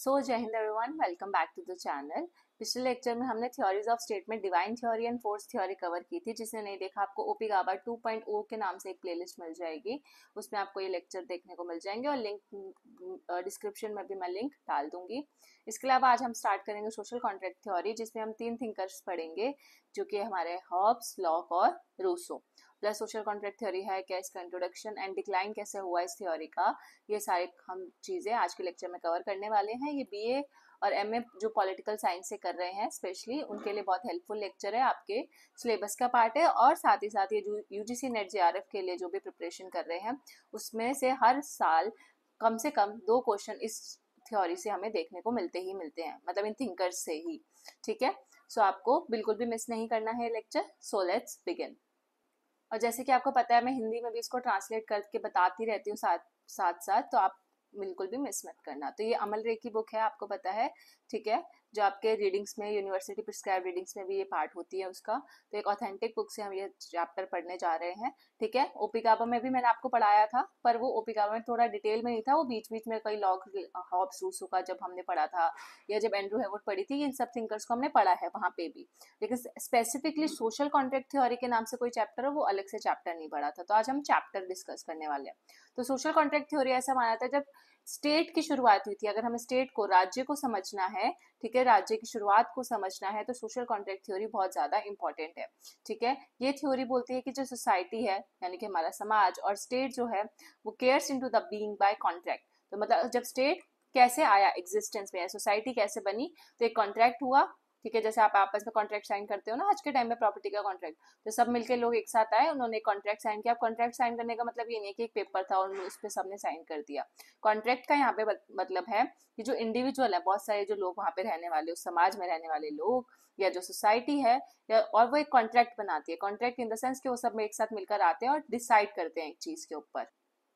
So Jai Hind everyone welcome back to the channel पिछले lecture में हमने theories of state में divine theory and force theory cover की थी, जिसने नहीं देखा, आपको ओपी गाबा 2.0 के नाम से एक प्लेलिस्ट मिल जाएगी। उसमें आपको ये लेक्चर देखने को मिल जाएँगे और लिंक डिस्क्रिप्शन में भी मैं लिंक डाल दूँगी। इसके अलावा आज हम स्टार्ट करेंगे सोशल कॉन्ट्रैक्ट थ्योरी जिसमें हम तीन थिंकर्स पढ़ेंगे, जो कि हमारे हॉब्स लॉक और Rousseau plus social contract theory है क्या इसका इंट्रोडक्शन एंड डिक्लाइन कैसे हुआ इस थ्योरी का ये सारे हम चीज़ें आज के लेक्चर में कवर करने वाले हैं। ये बीए और एमए जो पॉलिटिकल साइंस से कर रहे हैं स्पेशली उनके लिए बहुत हेल्पफुल लेक्चर है आपके सिलेबस का पार्ट है और साथ ही साथ ये जो U G C NET J R F के लिए जो भी प्रिपरेशन कर रहे हैं उसमें से हर साल कम से कम दो क्वेश्चन इस थ्योरी से हमें देखने को मिलते ही मिलते हैं मतलब इन थिंकर्स से ही ठीक है? सो so, आपको बिल्कुल भी मिस नहीं करना है लेक्चर सो लेट्स बिगिन और जैसे कि आपको पता है, मैं हिंदी में भी इसको ट्रांसलेट करके बताती रहती हूँ साथ साथ साथ तो आप बिल्कुल भी मिस मत करना। तो ये अमल रे की बुक है, आपको पता है, ठीक है? जो आपके रीडिंग्स में यूनिवर्सिटी प्रिस्क्राइब रीडिंग्स में भी ये पार्ट होती है उसका। तो एक ऑथेंटिक बुक से हम ये चैप्टर पढ़ने जा रहे हैं। ठीक है? ओपी काबा में भी मैंने आपको पढ़ाया था पर वो ओपी काबा में थोड़ा डिटेल में नहीं था। वो बीच बीच में कई लॉग हॉब्स रूसो का जब हमने पढ़ा था या जब एंड्रू हेवुड पढ़ी थी इन सब थिंकर्स को हमने पढ़ा है वहाँ पे भी। लेकिन स्पेसिफिकली सोशल कॉन्ट्रैक्ट थ्योरी के नाम से कोई चैप्टर है वो अलग से चैप्टर नहीं पढ़ा था। तो आज हम चैप्टर डिस्कस करने वाले हैं। तो सोशल कॉन्ट्रैक्ट थ्योरी ऐसा माना था जब स्टेट की शुरुआत हुई थी, अगर हमें स्टेट को, राज्य को समझना है, ठीक है, राज्य की शुरुआत को समझना है तो सोशल कॉन्ट्रैक्ट थ्योरी बहुत ज़्यादा इंपॉर्टेंट है, ठीक है? ये थ्योरी बोलती है कि जो सोसाइटी है, यानी कि हमारा समाज और स्टेट जो है, वो cares into the being by contract तो मतलब जब स्टेट कैसे आया एग्जिस्टेंस में सोसाइटी कैसे बनी तो एक कॉन्ट्रैक्ट हुआ ठीक है, जैसे आप आपस में कॉन्ट्रैक्ट साइन करते हो ना, आज के टाइम में प्रॉपर्टी का कॉन्ट्रैक्ट तो सब मिलके लोग एक साथ आए, उन्होंने कॉन्ट्रैक्ट साइन किया। कॉन्ट्रैक्ट साइन करने का मतलब ये नहीं है कि एक पेपर था और उस पर सबने साइन कर दिया। कॉन्ट्रैक्ट का यहाँ पे मतलब है कि जो इंडिविजुअल है, बहुत सारे जो लोग वहाँ पे रहने वाले, उस समाज में रहने वाले लोग या जो सोसाइटी है, या, और वो एक कॉन्ट्रैक्ट बनाती है। कॉन्ट्रैक्ट इन द सेंस कि वो सब एक साथ मिलकर आते हैं और डिसाइड करते हैं एक चीज़ के ऊपर।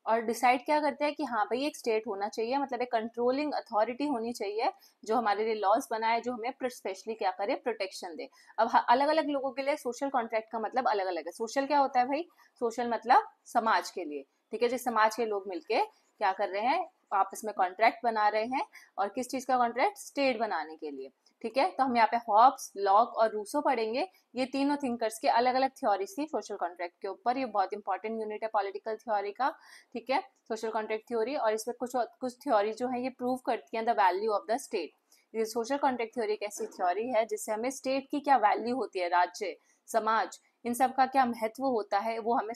और डिसाइड क्या करते हैं कि हाँ भाई एक स्टेट होना चाहिए मतलब एक कंट्रोलिंग अथॉरिटी होनी चाहिए, जो हमारे लिए लॉज बनाए, जो हमें स्पेशली क्या करे प्रोटेक्शन दे। अब अलग अलग लोगों के लिए सोशल कॉन्ट्रैक्ट का मतलब अलग अलग है। सोशल क्या होता है भाई? सोशल मतलब समाज के लिए। ठीक है, जिस समाज के लोग मिलके क्या कर रहे हैं, आपस में कॉन्ट्रैक्ट बना रहे हैं, और किस चीज़ का कॉन्ट्रैक्ट स्टेट बनाने के लिए। ठीक है? तो हम यहाँ पे हॉब्स लॉग और रूसो पढ़ेंगे। ये तीनों थिंकर्स के अलग अलग थ्योरीज थी सोशल कॉन्ट्रैक्ट के ऊपर। ये बहुत इंपॉर्टेंट यूनिट है पॉलिटिकल थ्योरी का, ठीक है? सोशल कॉन्ट्रैक्ट थ्योरी और इसमें कुछ कुछ थ्योरी जो है, ये प्रूव करती हैं the value of the state ये सोशल कॉन्ट्रैक्ट थ्योरी एक ऐसी थ्योरी है जिससे हमें स्टेट की क्या वैल्यू होती है, राज्य, समाज, इन सब का क्या महत्व होता है, वो हमें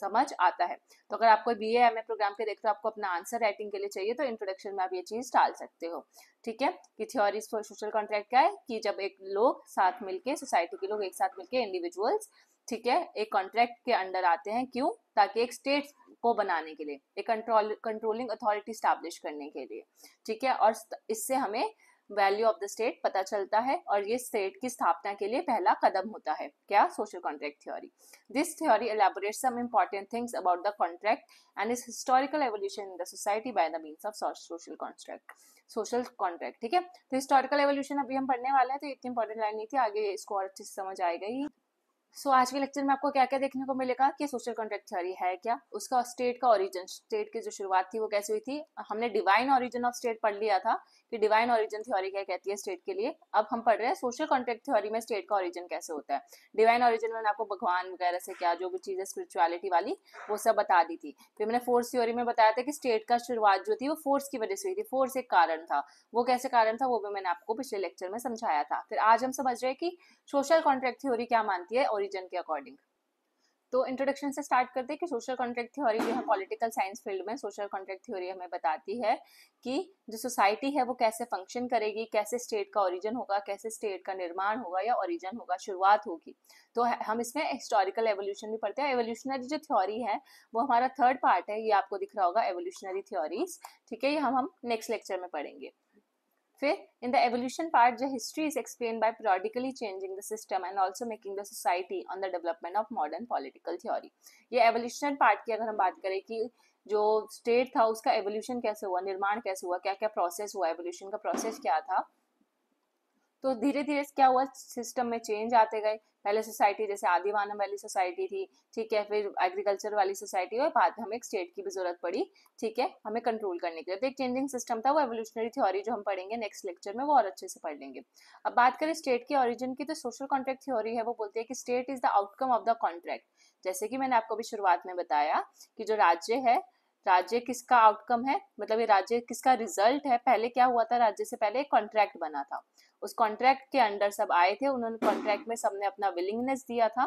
समझ आता है। तो अगर आपको बी एम ए प्रोग्राम के देख रहे हो, आपको अपना आंसर राइटिंग के लिए चाहिए तो इंट्रोडक्शन में आप ये चीज़ डाल सकते हो। ठीक है? कि थ्योरी सोशल कॉन्ट्रैक्ट क्या है? कि जब एक लोग साथ मिलके सोसाइटी के लोग एक साथ मिलके इंडिविजुअल्स ठीक है, एक कॉन्ट्रैक्ट के अंडर आते हैं, क्यों? ताकि एक स्टेट को बनाने के लिए, एक कंट्रोल कंट्रोलिंग अथॉरिटी स्टैब्लिश करने के लिए। ठीक है? और इससे हमें वैल्यू ऑफ़ द स्टेट पता चलता है और ये स्टेट की स्थापना के लिए पहला कदम होता है। क्या? Social contract theory this theory elaborate some important things about the contract and is historical evolution in the society by the means of social contract social contract ठीक है? तो हिस्टोरिकल एवोल्यूशन अभी हम पढ़ने वाले हैं तो इतनी इंपॉर्टेंट लाइन नहीं थी, आगे इसको और अच्छे से समझ आएगा ही। सो आज के लेक्चर में आपको क्या क्या देखने को मिलेगा? कि सोशल कॉन्ट्रैक्ट थ्योरी है क्या? उसका स्टेट का ओरिजिन स्टेट की जो शुरुआत थी वो कैसे हुई थी? हमने डिवाइन ओरिजिन ऑफ़ स्टेट पढ़ लिया था कि डिवाइन ओरिजिन थ्योरी क्या कहती है स्टेट के लिए। अब हम पढ़ रहे हैं सोशल कॉन्ट्रैक्ट थ्योरी में स्टेट का ओरिजिन कैसे होता है। डिवाइन ओरिजिन में आपको भगवान वगैरह से क्या, जो भी चीज़ें स्पिरिचुअलिटी वाली, वो सब बता दी थी। फिर मैंने फोर्स थ्योरी में बताया था कि स्टेट का शुरुआत जो थी वो फोर्स की वजह से हुई थी। फोर्स एक कारण था। वो कैसे कारण था वो भी मैंने आपको पिछले लेक्चर में समझाया था। फिर आज हम समझ रहे हैं कि सोशल कॉन्ट्रैक्ट थ्योरी क्या मानती है ओरिजिन के अकॉर्डिंग तो इंट्रोडक्शन से स्टार्ट करते हैं कि सोशल कॉन्ट्रैक्ट थ्योरी जो है पॉलिटिकल साइंस फ़ील्ड में सोशल कॉन्ट्रैक्ट थ्योरी हमें बताती है कि जो सोसाइटी है वो कैसे फ़ंक्शन करेगी, कैसे स्टेट का ओरिजिन होगा, कैसे स्टेट का निर्माण होगा या ओरिजिन होगा, शुरुआत होगी. तो हम इसमें हिस्टोरिकल एवोल्यूशन भी पढ़ते हैं. एवोल्यूशनरी जो थ्योरी है वो हमारा थर्ड पार्ट है, ये आपको दिख रहा होगा एवोल्यूशनरी थ्योरीज ठीक है, ये हम हम नेक्स्ट लेक्चर में पढ़ेंगे. फिर इन द एवोल्यूशन पार्ट जो history is explain by periodically changing the system and also making the society on the development of modern political theory ये एवोल्यूशन पार्ट की अगर हम बात करें कि जो स्टेट था, उसका एवोल्यूशन कैसे हुआ, निर्माण कैसे हुआ क्या क्या प्रोसेस हुआ एवोल्यूशन का प्रोसेस क्या था तो धीरे धीरे क्या हुआ सिस्टम में चेंज आते गए। पहले सोसाइटी, जैसे आदिवानम वाली सोसाइटी थी, ठीक है, फिर एग्रीकल्चर वाली सोसाइटी और बाद में हमें एक स्टेट की भी ज़रूरत पड़ी, ठीक है, हमें कंट्रोल करने के लिए। तो एक चेंजिंग सिस्टम था, वो एवोल्यूशनरी थ्योरी जो हम पढ़ेंगे नेक्स्ट लेक्चर में, वो और अच्छे से पढ़ लेंगे। अब बात करें स्टेट की ऑरिजिन की तो सोशल कॉन्ट्रैक्ट थ्योरी है, वो बोलती है कि state is the outcome of the contract जैसे कि मैंने आपको भी शुरुआत में बताया कि जो राज्य है, राज्य किसका आउटकम है? मतलब ये राज्य किसका रिज़ल्ट है? पहले क्या हुआ था? राज्य से पहले एक कॉन्ट्रैक्ट बना था। उस कॉन्ट्रैक्ट के अंडर सब आए थे, उन्होंने कॉन्ट्रैक्ट में सबने अपना विलिंगनेस दिया था,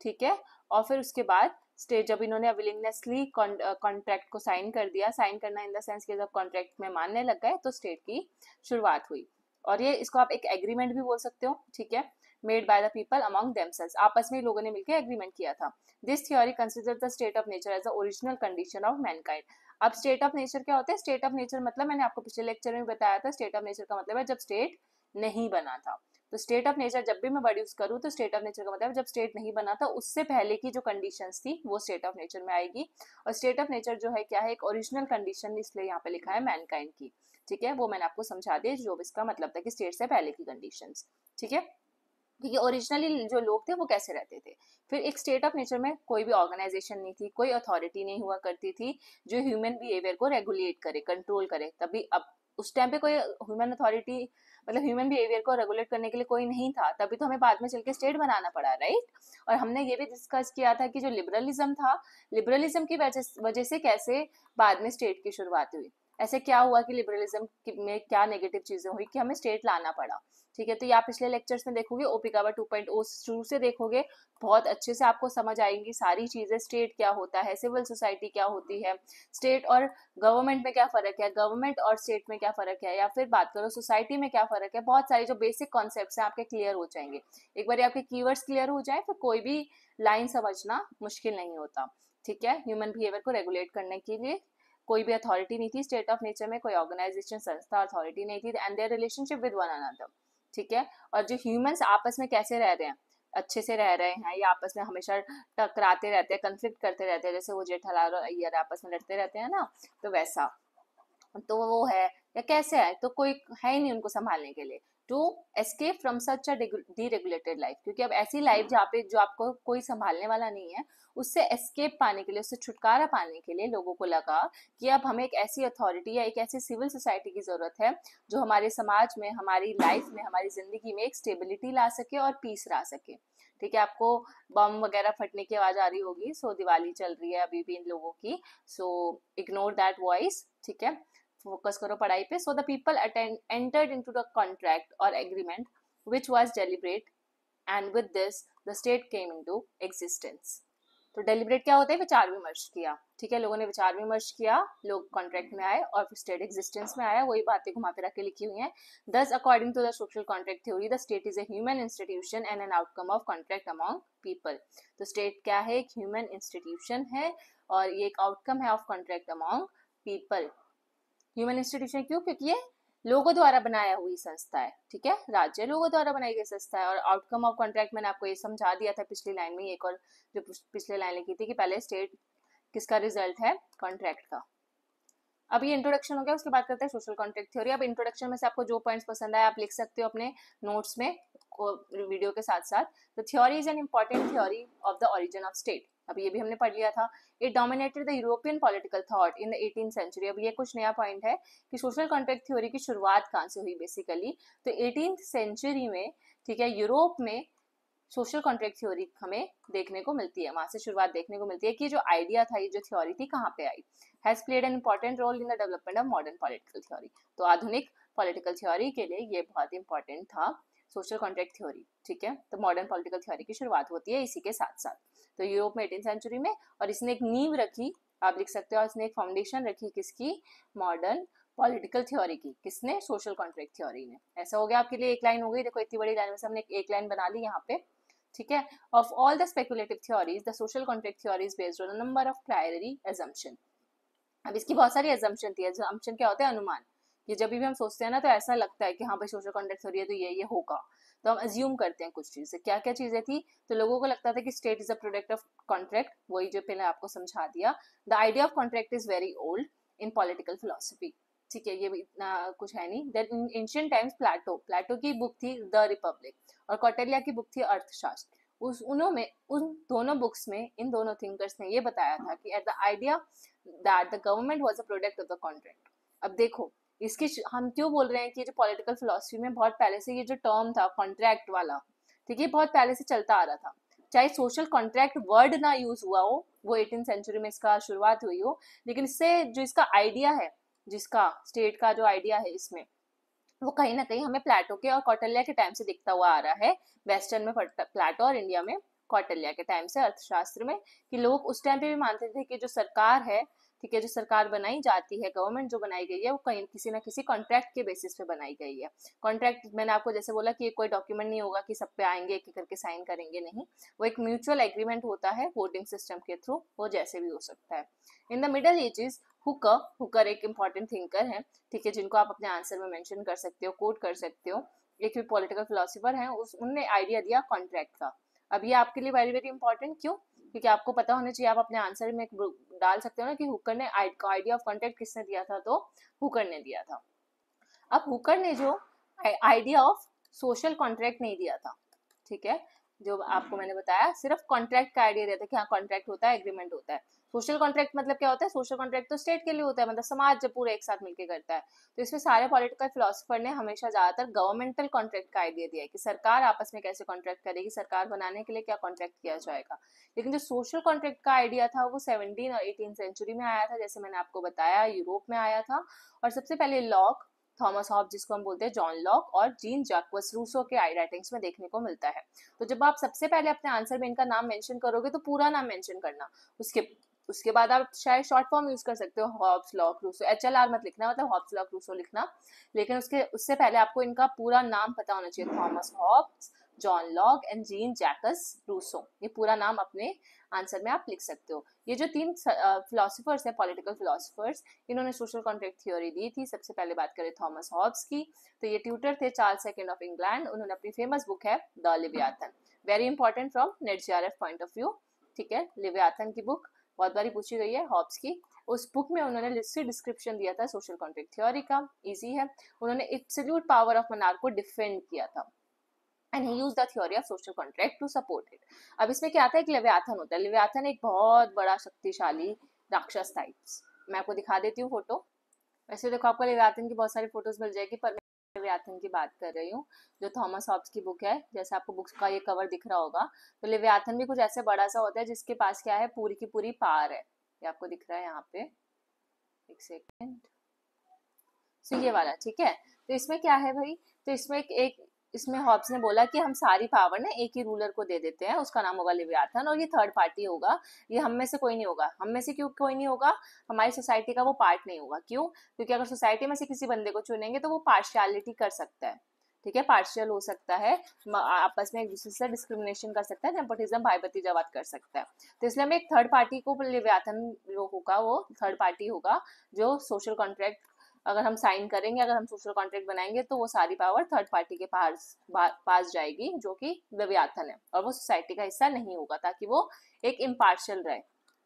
ठीक है? और फिर उसके बाद स्टेट जब इन्होंने विलिंगनेसली कॉन्ट्रैक्ट को साइन कर दिया साइन करना इन द सेंस कि जब कॉन्ट्रैक्ट में मानने लग गए तो स्टेट की शुरुआत हुई। और ये, इसको आप एक एग्रीमेंट भी बोल सकते हो, ठीक है? Made by the people among themselves आपस में लोगों ने मिलकर एग्रीमेंट किया था। This theory consider the state of nature as the original condition of mankind अब स्टेट ऑफ़ नेचर क्या होता है? स्टेट ऑफ़ नेचर मतलब मैंने आपको पिछले लेक्चर में बताया था स्टेट ऑफ़ नेचर का मतलब है जब स्टेट नहीं बना था। तो स्टेट ऑफ़ नेचर जब भी मैं वर्ड यूज़ करूँ तो स्टेट ऑफ़ नेचर का मतलब जब स्टेट नहीं बना था, उससे पहले की जो कंडीशंस थी, वो स्टेट ऑफ़ नेचर में आएगी। और स्टेट ऑफ़ नेचर जो है, क्या है, एक ओरिजिनल कंडीशन इसलिए यहाँ पे लिखा है मैनकाइंड की। ठीक है? वो मैंने आपको समझा दिया जो इसका मतलब था कि स्टेट से पहले की कंडीशन ठीक है? क्योंकि ओरिजिनली जो लोग थे, वो कैसे रहते थे? फिर एक स्टेट ऑफ़ नेचर में कोई भी ऑर्गेनाइजेशन नहीं थी, कोई अथॉरिटी नहीं हुआ करती थी, जो ह्यूमन बिहेवियर को रेगुलेट करे कंट्रोल करे, तभी अब उस टाइम पे कोई ह्यूमन अथॉरिटी मतलब ह्यूमन बिहेवियर को रेगुलेट करने के लिए कोई नहीं था, तभी तो हमें बाद में चल के स्टेट बनाना पड़ा राइट और हमने ये भी डिस्कस किया था कि जो लिबरलिज्म था लिबरलिज्म की वजह से कैसे बाद में स्टेट की शुरुआत हुई। ऐसे क्या हुआ कि लिबरलिज्म में क्या नेगेटिव चीज़ें हुई कि हमें स्टेट लाना पड़ा, ठीक है? तो ये आप पिछले लेक्चर्स में देखोगे ओपिकावा टू पॉइंट ओ शुरू से देखोगे, बहुत अच्छे से आपको समझ आएँगी सारी चीज़ें स्टेट क्या होता है सिविल सोसाइटी क्या होती है स्टेट और गवर्नमेंट में क्या फ़र्क है गवर्नमेंट और स्टेट में क्या फ़र्क है, या फिर बात करो सोसाइटी में क्या फ़र्क है, बहुत सारी जो बेसिक कॉन्सेप्ट हैं आपके क्लियर हो जाएँगे। एक बार आपके कीवर्ड्स क्लियर हो जाए तो कोई भी लाइन समझना मुश्किल नहीं होता, ठीक है? ह्यूमन बिहेवियर को रेगुलेट करने के लिए कोई भी अथॉरिटी नहीं थी स्टेट ऑफ़ नेचर में कोई ऑर्गेनाइजेशन संस्था अथॉरिटी नहीं थी and their relationship with one another ठीक है? और जो ह्यूमंस आपस में कैसे रह रहे हैं? अच्छे से रह रहे हैं या आपस में हमेशा टकराते रहते हैं कंफ्लिक्ट करते रहते हैं, जैसे वो जेठालाल और अय्यर आपस में लड़ते रहते हैं ना तो वैसा। तो वो है, या कैसे है? तो कोई है ही नहीं उनको संभालने के लिए। To escape from such a deregulated life क्योंकि अब ऐसी लाइफ जहाँ पे जो आपको कोई संभालने वाला नहीं है, उससे एस्केप पाने के लिए, उससे छुटकारा पाने के लिए लोगों को लगा कि अब हमें एक ऐसी अथॉरिटी या एक ऐसी सिविल सोसाइटी की ज़रूरत है, जो हमारे समाज में, हमारी लाइफ में, हमारी ज़िंदगी में एक स्टेबिलिटी ला सके और पीस ला सके। ठीक है, आपको बम वगैरह फटने की आवाज़ आ रही होगी सो दिवाली चल रही है अभी भी इन लोगों की सो इग्नोर दैट वॉइस ठीक है? फोकस करो पढ़ाई पे. So the people entered into the contract और agreement which was deliberate and with this the state came into existence तो डेलिब्रेट क्या होता है? विचार विमर्श किया. ठीक है? लोगों ने विचार विमर्श किया, लोग कॉन्ट्रैक्ट में आए और स्टेट एग्जिस्टेंस में आया. वही बातें घुमा फिरा के लिखी हुई हैं. Thus according to the social contract theory the state is a human institution and an outcome of contract among people तो स्टेट क्या है? एक ह्यूमन इंस्टीट्यूशन है और ये एक आउटकम है of contract among people human institution क्यों क्योंकि ये लोगों द्वारा बनाया हुई संस्था है, ठीक है? राज्य लोगों द्वारा बनाई गई संस्था है और आउटकम ऑफ़ कॉन्ट्रैक्ट मैंने आपको ये समझा दिया था पिछली लाइन में एक और जो पिछले लाइन लिखी थी कि पहले स्टेट किसका रिज़ल्ट है? कॉन्ट्रैक्ट का। अब ये इंट्रोडक्शन हो गया, उसके बाद करते हैं सोशल कॉन्ट्रैक्ट थ्योरी अब इंट्रोडक्शन में से आपको जो पॉइंट्स पसंद आए, आप लिख सकते हो अपने नोट्स में वीडियो के साथ साथ the theory is an important theory of the origin of state अब ये भी हमने पढ़ लिया था। It dominated the European political thought in the eighteen century अब ये कुछ नया पॉइंट है कि सोशल कॉन्ट्रैक्ट थ्योरी की शुरुआत कहाँ से हुई बेसिकली तो एटीन सेंचुरी में, ठीक है यूरोप में सोशल कॉन्ट्रैक्ट थ्योरी हमें देखने को मिलती है, वहाँ से शुरुआत देखने को मिलती है कि जो आइडिया था, ये जो थ्योरी थी, कहाँ पे आई? Has played an important role in the development of modern political theory तो आधुनिक पॉलिटिकल थ्योरी के लिए ये बहुत इंपॉर्टेंट था। सोशल कॉन्ट्रैक्ट थ्योरी, ठीक है? तो मॉडर्न पॉलिटिकल थ्योरी की शुरुआत होती है इसी के साथ साथ तो यूरोप में एटीन सेंचुरी में और इसने एक नींव रखी, आप लिख सकते हो, इसने एक फाउंडेशन रखी किसकी? मॉडर्न पॉलिटिकल थ्योरी की, किसने? सोशल कॉन्ट्रैक्ट थ्योरी ने। ऐसा हो गया आपके लिए एक लाइन हो गई। देखो, इतनी बड़ी लाइन में से हमने एक लाइन बना ली यहाँ पे, ठीक है? Of all the speculative theories the social contract theory based on number of priori assumption अब इसकी बहुत सारी एजम्पशन थी। एजम्पशन क्या होता है? अनुमान। कि जब भी हम सोचते हैं ना तो ऐसा लगता है कि हाँ भाई सोशल कॉन्ट्रैक्ट थ्योरी है तो ये ये होगा। तो हम अज्यूम करते हैं कुछ चीज़ें क्या क्या चीज़ें थी? तो लोगों को लगता था कि state is a product of contract वही जो पहले आपको समझा दिया। The idea of contract is very old in political philosophy ठीक है, ये भी इतना कुछ है नहीं। Then in ancient times Plato Plato की बुक थी द रिपब्लिक और कौटिल्य की बुक थी अर्थशास्त्र। उस उन्हों में उन दोनों बुक्स में, इन दोनों थिंकर्स ने ये बताया था कि at the idea that the government was a product of the contract अब देखो इसके हम क्यों बोल रहे हैं कि जो पॉलिटिकल फिलोसफी में बहुत पहले से ये जो टर्म था कॉन्ट्रैक्ट वाला, ठीक है बहुत पहले से चलता आ रहा था। चाहे सोशल कॉन्ट्रैक्ट वर्ड ना यूज़ हुआ हो, वो एटीन सेंचुरी में इसका शुरुआत हुई हो, लेकिन इससे जो इसका आइडिया है, जिसका स्टेट का जो आइडिया है इसमें, वो कहीं ना कहीं हमें प्लेटो के और कौटल्या के टाइम से दिखता हुआ आ रहा है। वेस्टर्न में प्लेटो और इंडिया में कौटल्या के टाइम से अर्थशास्त्र में, कि लोग उस टाइम पे भी मानते थे कि जो सरकार है ठीक है, जो सरकार बनाई जाती है गवर्नमेंट जो बनाई गई है, वो कहीं, किसी ना किसी कॉन्ट्रैक्ट के बेसिस पे बनाई गई है। कॉन्ट्रैक्ट मैंने आपको जैसे बोला कि कोई डॉक्यूमेंट नहीं होगा कि सब पे आएँगे एक करके साइन करेंगे नहीं। वो एक म्यूचुअल एग्रीमेंट होता है वोटिंग सिस्टम के थ्रू वो जैसे भी हो सकता है। In the Middle Ages Hooker Hooker एक इंपॉर्टेंट थिंकर है, ठीक है, जिनको आप अपने आंसर में मेंशन कर सकते हो कोट कर सकते हो। एक भी पॉलिटिकल फिलोसफर है, उस, उनने आइडिया दिया कॉन्ट्रैक्ट का। अब ये आपके लिए वेरी वेरी इंपॉर्टेंट क्यों? क्योंकि आपको पता होना चाहिए, आप अपने आंसर में डाल सकते हो ना कि हुकर ने आइडिया ऑफ़ कॉन्टेक्ट किसने दिया था तो हुकर ने दिया था। अब हुकर ने जो आइडिया ऑफ़ सोशल कॉन्ट्रैक्ट नहीं दिया था, ठीक है? जो आपको मैंने बताया, सिर्फ़ कॉन्ट्रैक्ट का आइडिया रहता है कि हाँ कॉन्ट्रैक्ट होता है एग्रीमेंट होता है। सोशल कॉन्ट्रैक्ट मतलब क्या होता है? सोशल कॉन्ट्रैक्ट तो स्टेट के लिए होता है मतलब समाज जब पूरे एक साथ मिलकर करता है। तो इसमें सारे पॉलिटिकल फिलोसफर ने हमेशा ज़्यादातर गवर्नमेंटल कॉन्ट्रैक्ट का आइडिया दिया है कि सरकार आपस में कैसे कॉन्ट्रैक्ट करेगी, सरकार बनाने के लिए क्या कॉन्ट्रैक्ट किया जाएगा। लेकिन जो सोशल कॉन्ट्रैक्ट का आइडिया था, वो सेवनटीन और एटीन सेंचुरी में आया था, जैसे मैंने आपको बताया, यूरोप में आया था। और सबसे पहले लॉक थॉमस हॉब जिसको हम बोलते हैं जॉन लॉक और जीन जैकवस, रूसो के आई राइटिंग्स में देखने को मिलता है। तो जब आप सबसे पहले अपने आंसर में इनका नाम मेंशन करोगे तो पूरा नाम मेंशन करना। उसके उसके बाद आप शायद शॉर्ट फॉर्म यूज़ कर सकते हो Hobbes Locke, Rousseau H L R मत लिखना मतलब हॉब्स लॉक, रूसो लिखना। लेकिन उसके, उससे पहले आपको इनका पूरा नाम पता होना चाहिए, Thomas Hobbes John Locke and Jean Jacques Rousseau. ये पूरा नाम अपने आंसर में आप लिख सकते हो। ये जो तीन फिलोसफर्स हैं पॉलिटिकल फिलोसफर्स इन्होंने सोशल कॉन्ट्रैक्ट थ्योरी दी थी। सबसे पहले बात करें थॉमस हॉब्स की तो ये ट्यूटर थे चार्ल्स सेकेंड ऑफ़ इंग्लैंड। उन्होंने अपनी फ़ेमस बुक है, the Leviathan. Very important from NET G point of view ठीक है? लिव्याथन की बुक बहुत बारी पूछी गई है हॉब्स की। उस बुक में उन्होंने लिस्टेड डिस्क्रिप्शन दिया था सोशल कॉन्ट्रैक्ट थ्योरी का इजी है। उन्होंने एब्सोल्यूट पावर ऑफ़ मनार को डिफेंड किया था। And he use the theory of social contract to support it अब इसमें क्या आता है? कि लिव्याथन होता है। लिव्याथन एक बहुत बड़ा शक्तिशाली राक्षस टाइप्स मैं आपको दिखा देती हूँ फ़ोटो वैसे देखो आपको लिव्याथन की बहुत सारी फ़ोटोज़ मिल जाएगी पर मैं लिव्याथन की बात कर रही हूँ जो थॉमस हॉब्स की बुक है। जैसे आपको बुक्स का ये कवर दिख रहा होगा तो लिव्याथन भी कुछ ऐसे बड़ा सा होता है जिसके पास क्या है? पूरी की पूरी पार है। ये आपको दिख रहा है यहाँ पे। एक सेकेंड सो ये वाला ठीक है? तो इसमें क्या है भाई? तो इसमें एक, एक इसमें हॉब्स ने बोला कि हम सारी पावर ना एक ही रूलर को दे देते हैं, उसका नाम होगा लिव्याथन और ये थर्ड पार्टी होगा, ये हम में से कोई नहीं होगा। हम में से क्यों कोई नहीं होगा? हमारी सोसाइटी का वो पार्ट नहीं होगा। क्यों? क्योंकि अगर सोसाइटी में से किसी बंदे को चुनेंगे तो वो पार्शियलिटी कर सकता है। ठीक है? पार्शियल हो सकता है आपस में एक दूसरे से डिस्क्रिमिनेशन कर सकता है नेपोटिज्म भाई भतीजावाद कर सकता है। तो इसलिए हमें एक थर्ड पार्टी को लिव्याथन जो होगा, वो थर्ड पार्टी होगा, जो सोशल कॉन्ट्रैक्ट अगर हम साइन करेंगे, अगर हम सोशल कॉन्ट्रैक्ट बनाएँगे तो वो सारी पावर थर्ड पार्टी के पास पास जाएगी, जो कि लव्याथन है। और वो सोसाइटी का हिस्सा नहीं होगा, ताकि वो एक इम्पार्शल रहे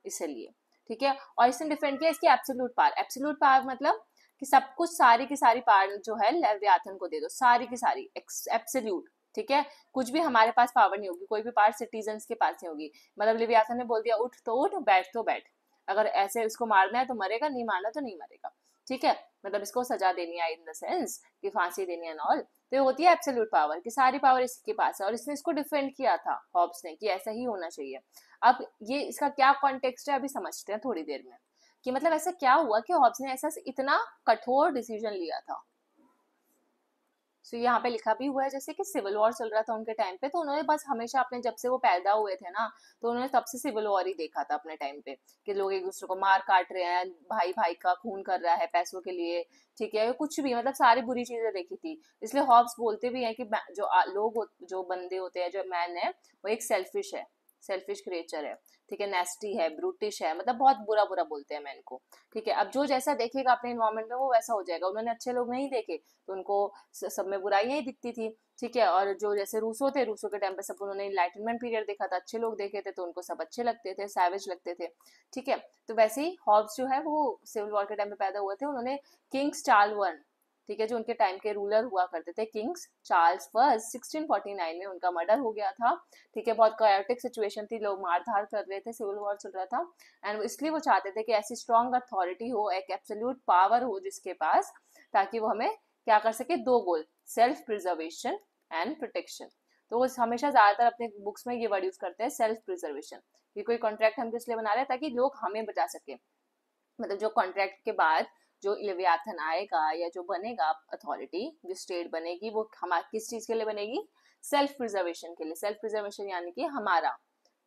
इसलिए, ठीक है? और इसने डिफेंड किया इसकी एब्सोल्यूट पावर एब्सोल्यूट पावर मतलब कि सब कुछ सारी की सारी पावर जो है लव्याथन को दे दो, सारी की सारी एब्सोल्यूट ठीक है? कुछ भी हमारे पास पावर नहीं होगी, कोई भी पावर सिटीजन के पास नहीं होगी। मतलब लिव्याथन ने बोल दिया, उठ तो उठ, बैठ तो बैठ। अगर ऐसे उसको मारना है तो मरेगा, नहीं मारना तो नहीं मरेगा। ठीक है? मतलब इसको सजा देनी है इन द सेंस कि फांसी देनी है ऑल तो ये होती है एब्सोल्यूट पावर कि सारी पावर इसके पास है और इसने इसको डिफेंड किया था हॉब्स ने कि ऐसा ही होना चाहिए। अब ये इसका क्या कॉन्टेक्स्ट है अभी समझते हैं थोड़ी देर में कि मतलब ऐसा क्या हुआ कि हॉब्स ने ऐसा इतना कठोर डिसीज़न लिया था। सो यहाँ पे लिखा भी हुआ है, जैसे कि सिविल वॉर चल रहा था उनके टाइम पे तो उन्होंने बस हमेशा अपने जब से वो पैदा हुए थे ना तो उन्होंने तब से सिविल वॉर ही देखा था अपने टाइम पे, कि लोग एक दूसरे को मार काट रहे हैं भाई भाई का खून कर रहा है पैसों के लिए, ठीक है कुछ भी मतलब सारी बुरी चीज़ें देखी थी। इसलिए हॉब्स बोलते भी हैं कि जो लोग जो बंदे होते हैं, जो मैन है, वो एक सेल्फिश है सेल्फिश क्रिएचर है। ठीक है नेस्टी है ब्रूटिश है मतलब बहुत बुरा बुरा बोलते हैं मैन को, ठीक है। अब जो जैसा देखेगा अपने इन्वायरमेंट में, वो वैसा हो जाएगा। उन्होंने अच्छे लोग नहीं देखे तो उनको सब में बुराइयाँ ही दिखती थी, ठीक है। और जो जैसे रूसो थे, रूसो के टाइम पे सब उन्होंने इनलाइटनमेंट पीरियड देखा था, अच्छे लोग देखे थे तो उनको सब अच्छे लगते थे सैवेज लगते थे, ठीक है। तो वैसे ही हॉब्स जो है, वो सिविल वॉर के टाइम पे पैदा हुए थे। उन्होंने किंग्स चार्ल वन ठीक है, जो उनके टाइम के रूलर हुआ करते थे किंग्स चार्ल्स फ़र्स्ट 1649 में उनका मर्डर हो गया था। ठीक है, बहुत कायोटिक सिचुएशन थी, लोग मार धार कर रहे थे सिविल वॉर चल रहा था। एंड इसलिए वो चाहते थे कि ऐसी स्ट्रॉन्ग अथॉरिटी हो, एक एब्सोल्यूट पावर हो जिसके पास, ताकि वो हमें क्या कर सके, दो goal self preservation and protection तो वो हमेशा ज़्यादातर अपने बुक्स में ये वर्ड यूज़ करते हैं सेल्फ प्रिजर्वेशन ये कोई कॉन्ट्रैक्ट हम किस लिए बना रहे हैं, ताकि लोग हमें बचा सके। मतलब जो कॉन्ट्रैक्ट के बाद जो लेवियाथन आएगा या जो बनेगा अथॉरिटी जो स्टेट बनेगी, वो हमारे किस चीज़ के लिए बनेगी? सेल्फ प्रिजर्वेशन के लिए। सेल्फ प्रिजर्वेशन यानी कि हमारा,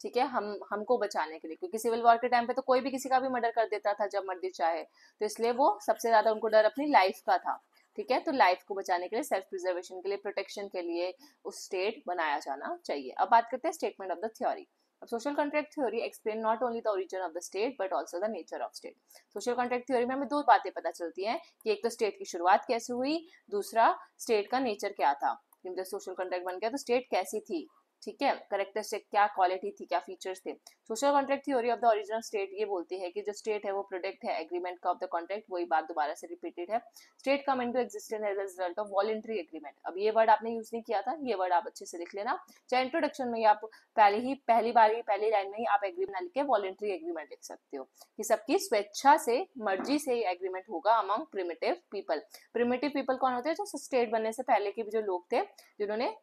ठीक है? हम, हमको बचाने के लिए। क्योंकि सिविल वॉर के टाइम पे तो कोई भी किसी का भी मर्डर कर देता था जब मर्ज़ी चाहे तो इसलिए वो सबसे ज़्यादा उनको डर अपनी लाइफ का था, ठीक है? तो लाइफ को बचाने के लिए सेल्फ प्रिजर्वेशन के लिए प्रोटेक्शन के लिए उस स्टेट बनाया जाना चाहिए। अब बात करते हैं स्टेटमेंट ऑफ़ द थ्योरी अब social contract theory explain not only the origin of the state but also the nature of state social contract theory में हमें दो बातें पता चलती हैं। कि एक तो स्टेट की शुरुआत कैसे हुई, दूसरा स्टेट का नेचर क्या था। जब सोशल कॉन्ट्रैक्ट बन गया तो स्टेट कैसी थी? ठीक है? करेक्टरिस्टिक क्या क्वालिटी थी, क्या फीचर्स थे? Social contract theory of the original state ये बोलती है कि जो स्टेट है वो प्रोडक्ट है एग्रीमेंट का ऑफ़ द कॉन्ट्रैक्ट वही बात दोबारा से रिपीटेड है। State come into existence as result of voluntary agreement अब ये वर्ड आपने यूज़ नहीं किया था, ये वर्ड आप अच्छे से लिख लेना। चाहे इंट्रोडक्शन में आप पहले ही, पहली बार ही, पहली लाइन में ही आप एग्रीमेंट लिख के वॉलेंट्री एग्रीमेंट लिख सकते हो कि सबकी स्वेच्छा से, मर्ज़ी से एग्रीमेंट होगा among primitive people primitive people कौन होते हैं? जो स्टेट बनने से पहले के भी जो लोग थे, जिन्होंने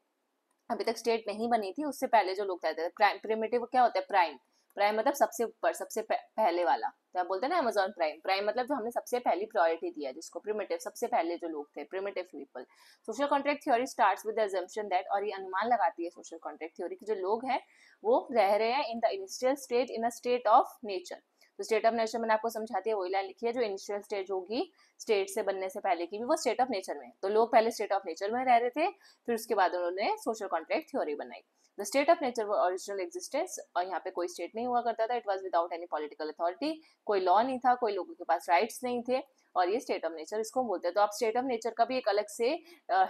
अभी तक स्टेट नहीं बनी थी, उससे पहले जो लोग रहते थे प्राइम प्रिमेटिव क्या होता है प्राइम प्राइम मतलब सबसे ऊपर, सबसे पहले वाला तो आप बोलते हैं ना अमेजोन प्राइम प्राइम मतलब जो हमने सबसे पहली प्रायोरिटी दिया, जिसको प्रिमेटिव सबसे पहले जो लोग थे primitive people social contract theory starts with assumption that और ये अनुमान लगाती है सोशल कॉन्ट्रैक्ट थ्योरी के जो लोग हैं, वो रह रहे हैं in the initial state in a state of nature तो स्टेट ऑफ़ नेचर मैंने आपको समझाती है वही लाइन लिखी है जो इनिशियल स्टेज होगी स्टेट से बनने से पहले की भी, वो स्टेट ऑफ़ नेचर में। तो लोग पहले स्टेट ऑफ़ नेचर में रह रहे थे, फिर उसके बाद उन्होंने सोशल कॉन्ट्रैक्ट थ्योरी बनाई। The state of nature original existence और यहाँ पे कोई स्टेट नहीं हुआ करता था it was without any political authority कोई लॉ नहीं था, कोई लोगों के पास राइट्स नहीं थे, और ये स्टेट ऑफ़ नेचर इसको बोलते हैं। तो आप स्टेट ऑफ़ नेचर का भी एक अलग से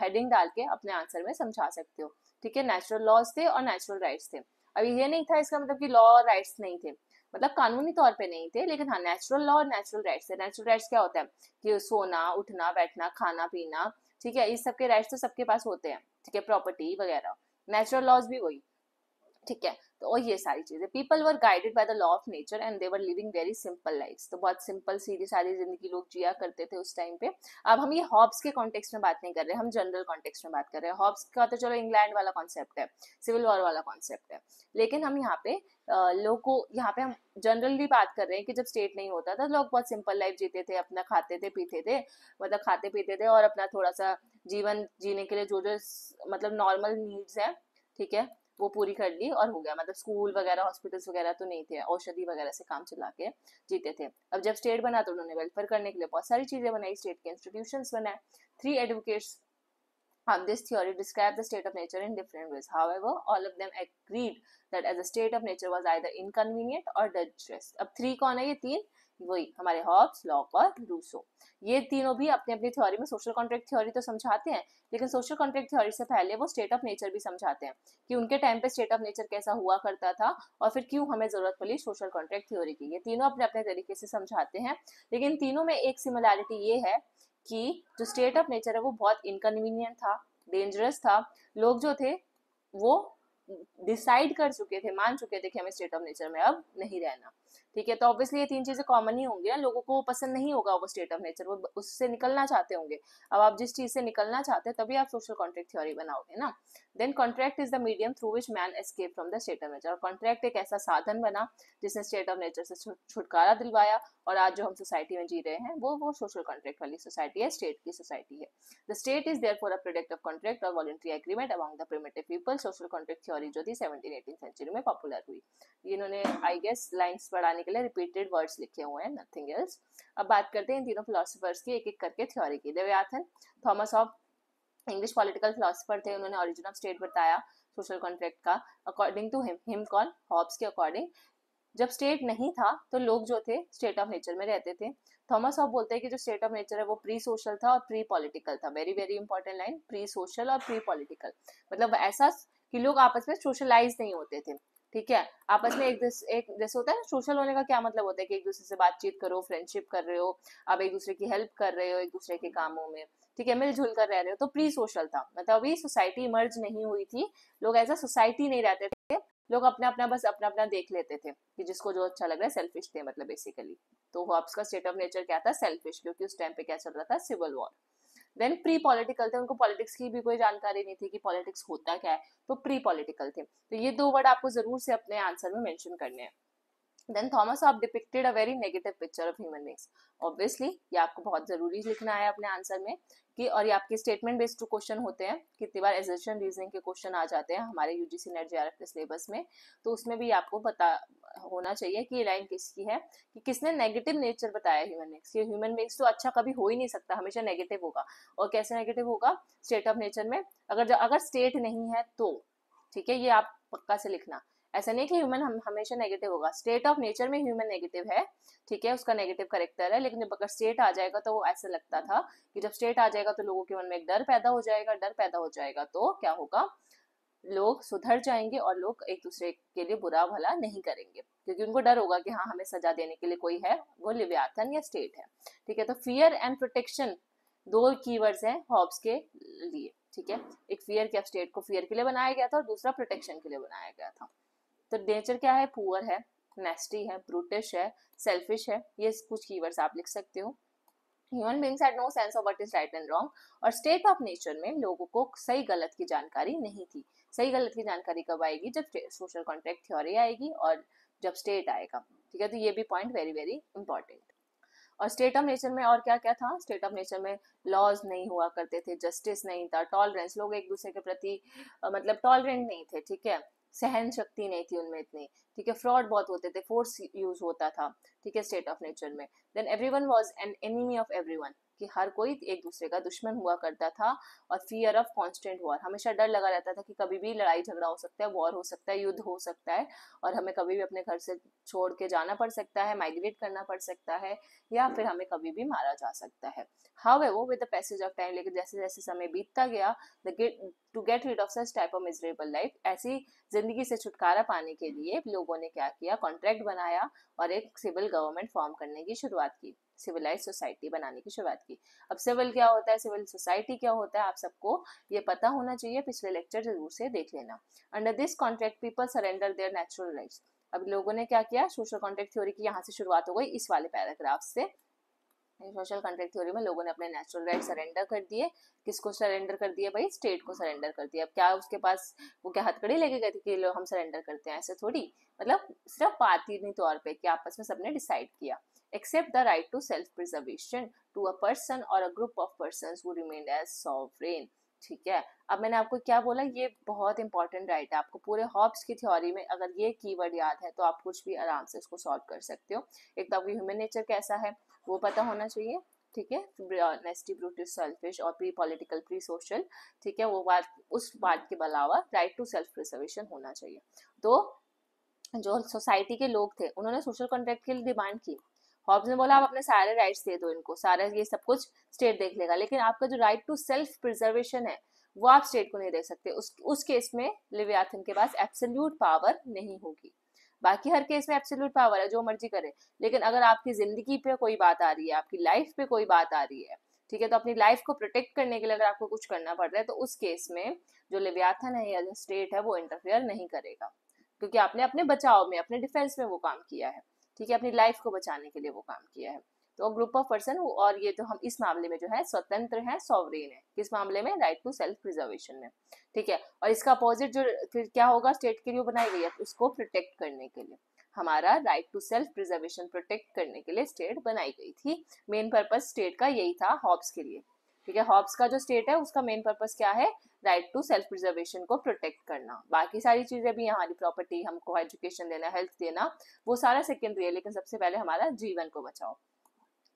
हेडिंग डाल के अपने आंसर में समझा सकते हो। ठीक है? नेचुरल लॉज थे और नेचुरल राइट्स थे। अभी ये नहीं था इसका मतलब कि लॉ और राइट्स नहीं थे। मतलब कानूनी तौर पे नहीं थे, लेकिन हाँ नेचुरल लॉ और नेचुरल राइट्स थे। नेचुरल राइट्स क्या होता है? कि सोना, उठना, बैठना, खाना, पीना, ठीक है? इस सबके राइट्स तो सबके पास होते हैं, ठीक है? प्रॉपर्टी वगैरह। नेचुरल लॉज भी वही, ठीक है? तो और ये सारी चीज़ें। People were guided by the law of nature and they were living very simple life तो बहुत सिंपल सीधी सारी ज़िंदगी लोग जिया करते थे उस टाइम पे। अब हम ये हॉब्स के कॉन्टेक्स्ट में बात नहीं कर रहे, हम जनरल कॉन्टेक्स्ट में बात कर रहे हैं। हॉब्स का तो चलो इंग्लैंड वाला कॉन्सेप्ट है सिविल वॉर वाला कॉन्सेप्ट है। लेकिन हम यहाँ पे लोग को यहाँ पे हम जनरली बात कर रहे हैं कि जब स्टेट नहीं होता था, लोग बहुत सिंपल लाइफ जीते थे, अपना खाते थे, पीते थे मतलब खाते पीते थे और अपना थोड़ा सा जीवन जीने के लिए जो जो मतलब नॉर्मल नीड्स है, ठीक है, वो पूरी कर ली और हो गया। मतलब स्कूल वगैरह हॉस्पिटल्स वगैरह तो नहीं थे, औषधि वगैरह से काम चला के जीते थे। अब जब स्टेट बना तो उन्होंने वेलफेयर करने के लिए बहुत सारी चीज़ें बनाई स्टेट के इंस्टीट्यूशन बनाए three advocates Um, this theory described the state of nature in different ways. However, all of them agreed that as a state of nature was either inconvenient or dangerous. अब three कौन है ये तीन वही हमारे Hobbes Locke और Rousseau ये तीनों भी अपनी अपनी थ्योरी में सोशल कॉन्ट्रैक्ट थ्योरी तो समझाते हैं लेकिन सोशल कॉन्ट्रैक्ट थ्योरी से पहले वो स्टेट ऑफ़ नेचर भी समझाते हैं कि उनके टाइम पे स्टेट ऑफ़ नेचर कैसा हुआ करता था और फिर क्यों हमें ज़रूरत पड़ी सोशल कॉन्ट्रैक्ट थ्योरी की ये तीनों अपने अपने तरीके से समझाते हैं लेकिन तीनों में एक सिमिलैरिटी ये है कि जो स्टेट ऑफ़ नेचर है, वो बहुत इनकन्वीनियंट था डेंजरस था। लोग जो थे, वो डिसाइड कर चुके थे, मान चुके थे कि हमें स्टेट ऑफ़ नेचर में अब नहीं रहना। ठीक है तो ऑब्वियसली ये तीन चीज़ें कॉमन ही होंगी ना, लोगों को पसंद नहीं होगा वो स्टेट ऑफ़ नेचर वो उससे निकलना चाहते होंगे। अब आप जिस चीज़ से निकलना चाहते हैं, तभी आप सोशल कॉन्ट्रैक्ट थ्योरी बनाओगे ना। Then contract is the medium through which man escape from the state of nature और कॉन्ट्रैक्ट एक ऐसा साधन बना, जिसने स्टेट ऑफ़ नेचर से छुटकारा दिलवाया और आज जो हम सोसाइटी में जी रहे हैं, वो वो सोशल कॉन्ट्रैक्ट वाली सोसाइटी है स्टेट की सोसाइटी है। The state is there for a product of contract और voluntary agreement among the primitive people social contract theory जो थी सेवनटीन एटीन सेंचुरी में पॉपुलर हुई। इन्होंने आई गेस लाइन्स पढ़ाने के लिए रिपीटेड वर्ड्स लिखे हुए हैं नथिंग एल्स अब बात करते हैं इन तीनों फिलोसफर्स की एक एक करके थ्योरी की। Leviathan Thomas of English political philosopher थे, उन्होंने ओरिजिन ऑफ़ स्टेट बताया सोशल कॉन्ट्रैक्ट का। अकॉर्डिंग टू हिम हिम कॉन? हॉब्स के अकॉर्डिंग जब स्टेट नहीं था तो लोग जो थे स्टेट ऑफ़ नेचर में रहते थे। थॉमस हॉब बोलते हैं कि जो स्टेट ऑफ़ नेचर है, वो प्री सोशल था और प्री पॉलिटिकल था। Very very important line pre social और प्री पॉलिटिकल मतलब ऐसा कि लोग आपस में सोशलाइज नहीं होते थे। ठीक है? आपस में एक एक जैसे होता है ना सोशल होने का क्या मतलब होता है कि एक दूसरे से बातचीत करो फ्रेंडशिप कर रहे हो, आप एक दूसरे की हेल्प कर रहे हो, एक दूसरे के कामों में, ठीक है? मिलजुल कर रह रहे हो तो प्री सोशल था। मतलब अभी सोसाइटी इमर्ज नहीं हुई थी, लोग एज अ सोसाइटी नहीं रहते थे, लोग अपना अपना बस अपना अपना देख लेते थे कि जिसको जो अच्छा लग रहा है सेल्फिश थे मतलब बेसिकली तो हॉब्स का स्टेट ऑफ़ नेचर क्या था? सेल्फिश क्योंकि उस टाइम पे क्या चल रहा था? Civil war then pre political थे, उनको पॉलिटिक्स की भी कोई जानकारी नहीं थी कि पॉलिटिक्स होता क्या है तो प्री पॉलिटिकल थे। तो ये दो वर्ड आपको ज़रूर से अपने आंसर में मैंशन करने हैं। देन थॉमस आप depicted a very negative picture of human beings obviously ये आपको बहुत ज़रूरी लिखना है अपने आंसर में कि, और ये आपके स्टेटमेंट बेस्ड टू क्वेश्चन होते हैं, कितनी बार एजेशन रीजनिंग के क्वेश्चन आ जाते हैं हमारे यूजीसी नेट जेआरएफ के सिलेबस में तो उसमें भी आपको पता होना चाहिए कि ये लाइन किसकी है, कि किसने नेगेटिव नेचर बताया ह्यूमन बींग्स ये ह्यूमन बींग्स तो अच्छा कभी हो ही नहीं सकता, हमेशा नेगेटिव होगा। और कैसे नेगेटिव होगा? स्टेट ऑफ़ नेचर में। अगर अगर स्टेट नहीं है तो ठीक है, ये आप पक्का से लिखना। ऐसा नहीं कि ह्यूमन हम हमेशा नेगेटिव होगा। स्टेट ऑफ़ नेचर में ह्यूमन नेगेटिव है, ठीक है? उसका नेगेटिव करेक्टर है, लेकिन जब अगर स्टेट आ जाएगा तो वो ऐसा लगता था कि जब स्टेट आ जाएगा तो लोगों के मन में एक डर पैदा हो जाएगा, डर पैदा हो जाएगा तो क्या होगा? लोग सुधर जाएँगे और लोग एक दूसरे के लिए बुरा भला नहीं करेंगे। क्योंकि उनको डर होगा कि हाँ हमें सजा देने के लिए कोई है, वो लिव्याथन या स्टेट है, ठीक है? तो फियर एंड प्रोटेक्शन दो कीवर्ड्स हैं हॉब्स के लिए, ठीक है? एक फियर के स्टेट को फियर के लिए बनाया गया था और दूसरा प्रोटेक्शन के लिए बनाया गया था। तो नेचर क्या है? पुअर है नेस्टी है ब्रूटिश है सेल्फिश है, ये कुछ कीवर्ड्स आप लिख सकते हो। Human beings had no sense of what is right and wrong और स्टेट ऑफ़ नेचर में लोगों को सही गलत की जानकारी नहीं थी। सही गलत की जानकारी कब आएगी? जब सोशल कॉन्ट्रैक्ट थ्योरी आएगी और जब स्टेट आएगा। ठीक है तो ये भी पॉइंट वेरी वेरी इंपॉर्टेंट और स्टेट ऑफ़ नेचर में और क्या क्या था? स्टेट ऑफ़ नेचर में लॉज नहीं हुआ करते थे जस्टिस नहीं था टॉलरेंस लोग एक दूसरे के प्रति मतलब टॉलरेंट नहीं थे, ठीक है? सहन शक्ति नहीं थी उनमें इतनी, ठीक है? फ्रॉड बहुत होते थे फोर्स यूज़ होता था, ठीक है? स्टेट ऑफ़ नेचर में। Then every one was an enemy of every कि हर कोई एक दूसरे का दुश्मन हुआ करता था और फियर ऑफ़ कॉन्स्टेंट वॉर हमेशा डर लगा रहता था कि कभी भी लड़ाई झगड़ा हो सकता है वॉर हो सकता है, युद्ध हो सकता है और हमें कभी भी अपने घर से छोड़ के जाना पड़ सकता है माइग्रेट करना पड़ सकता है या फिर हमें कभी भी मारा जा सकता है. हाउ वो? With the passage of time लेकिन जैसे जैसे समय बीतता गया the get to get rid of such type of miserable life ऐसी ज़िंदगी से छुटकारा पाने के लिए लोगों ने क्या किया? कॉन्ट्रैक्ट बनाया और एक सिविल गवर्नमेंट फॉर्म करने की शुरुआत की. सिविलाइज सोसाइटी बनाने की शुरुआत की। अब सिविल क्या होता है? सिविल सोसाइटी क्या होता है? आप सबको ये पता होना चाहिए, पिछले लेक्चर ज़रूर से देख लेना। Under this contract people surrender their natural rights अब लोगों ने क्या किया? सोशल कॉन्ट्रैक्ट थ्योरी की यहाँ से शुरुआत हो गई, इस वाले पैराग्राफ से। सोशल कॉन्ट्रैक्ट थ्योरी में लोगों ने अपने नेचुरल राइट सरेंडर कर दिए। किसको सरेंडर कर दिया भाई? स्टेट को सरेंडर कर दिया। अब क्या उसके पास वो क्या हथकड़ी लेके गए थे कि लोग हम सरेंडर करते हैं? ऐसे थोड़ी? मतलब सिर्फ़ पाती तौर पे कि आपस में सबने डिसाइड किया। Except the right to self-preservation to a person or a group of persons who remained as sovereign. ठीक है? अब मैंने आपको क्या बोला? ये बहुत इंपॉर्टेंट राइट है। आपको पूरे हॉब्स की थ्योरी में अगर ये कीवर्ड याद है तो आप कुछ भी आराम से इसको सॉल्व कर सकते हो। एक तो आपको ह्यूमन नेचर कैसा है, वो पता होना चाहिए। ठीक है? नेस्टी ब्रूटिस सेल्फिश और प्री पॉलिटिकल प्री सोशल ठीक है? वो बात, उस बात के अलावा राइट टू सेल्फ प्रिजर्वेशन होना चाहिए। तो जो सोसाइटी के लोग थे, उन्होंने सोशल कॉन्ट्रैक्ट के लिए डिमांड की। हॉब्स ने बोला, आप अपने सारे राइट्स दे दो इनको, सारा ये सब कुछ स्टेट देख लेगा, लेकिन आपका जो राइट टू सेल्फ प्रिजर्वेशन है, वो आप स्टेट को नहीं दे सकते। उस उस केस में लिवियाथन के पास एब्सोल्यूट पावर नहीं होगी। बाकी हर केस में एब्सोल्यूट पावर है, जो मर्ज़ी करे, लेकिन अगर आपकी ज़िंदगी पे कोई बात आ रही है, आपकी लाइफ पे कोई बात आ रही है, ठीक है तो अपनी लाइफ को प्रोटेक्ट करने के लिए अगर आपको कुछ करना पड़ रहा है तो उस केस में जो लिव्याथन है या जो स्टेट है, वो इंटरफेयर नहीं करेगा। क्योंकि आपने अपने बचाव में, अपने डिफेंस में वो काम किया है। ठीक है, अपनी लाइफ को बचाने के लिए वो काम किया है। तो ग्रुप ऑफ़ पर्सन और ये तो हम इस मामले में जो है, स्वतंत्र है सॉवरेन है। किस मामले में? राइट टू सेल्फ प्रिजर्वेशन में। ठीक है, और इसका अपोजिट जो फिर क्या होगा? स्टेट के लिए बनाई गई है, उसको प्रोटेक्ट करने के लिए। हमारा right to self preservation protect करने के लिए स्टेट बनाई गई थी। मेन पर्पज स्टेट का यही था हॉब्स के लिए। ठीक है हॉब्स का जो स्टेट है, उसका मेन पर्पज क्या है? राइट टू सेल्फ प्रिजर्वेशन को प्रोटेक्ट करना। बाकी सारी चीज़ें भी हमारी प्रॉपर्टी हमको एजुकेशन देना हेल्थ देना, वो सारा सेकेंडरी है, लेकिन सबसे पहले हमारा जीवन को बचाओ।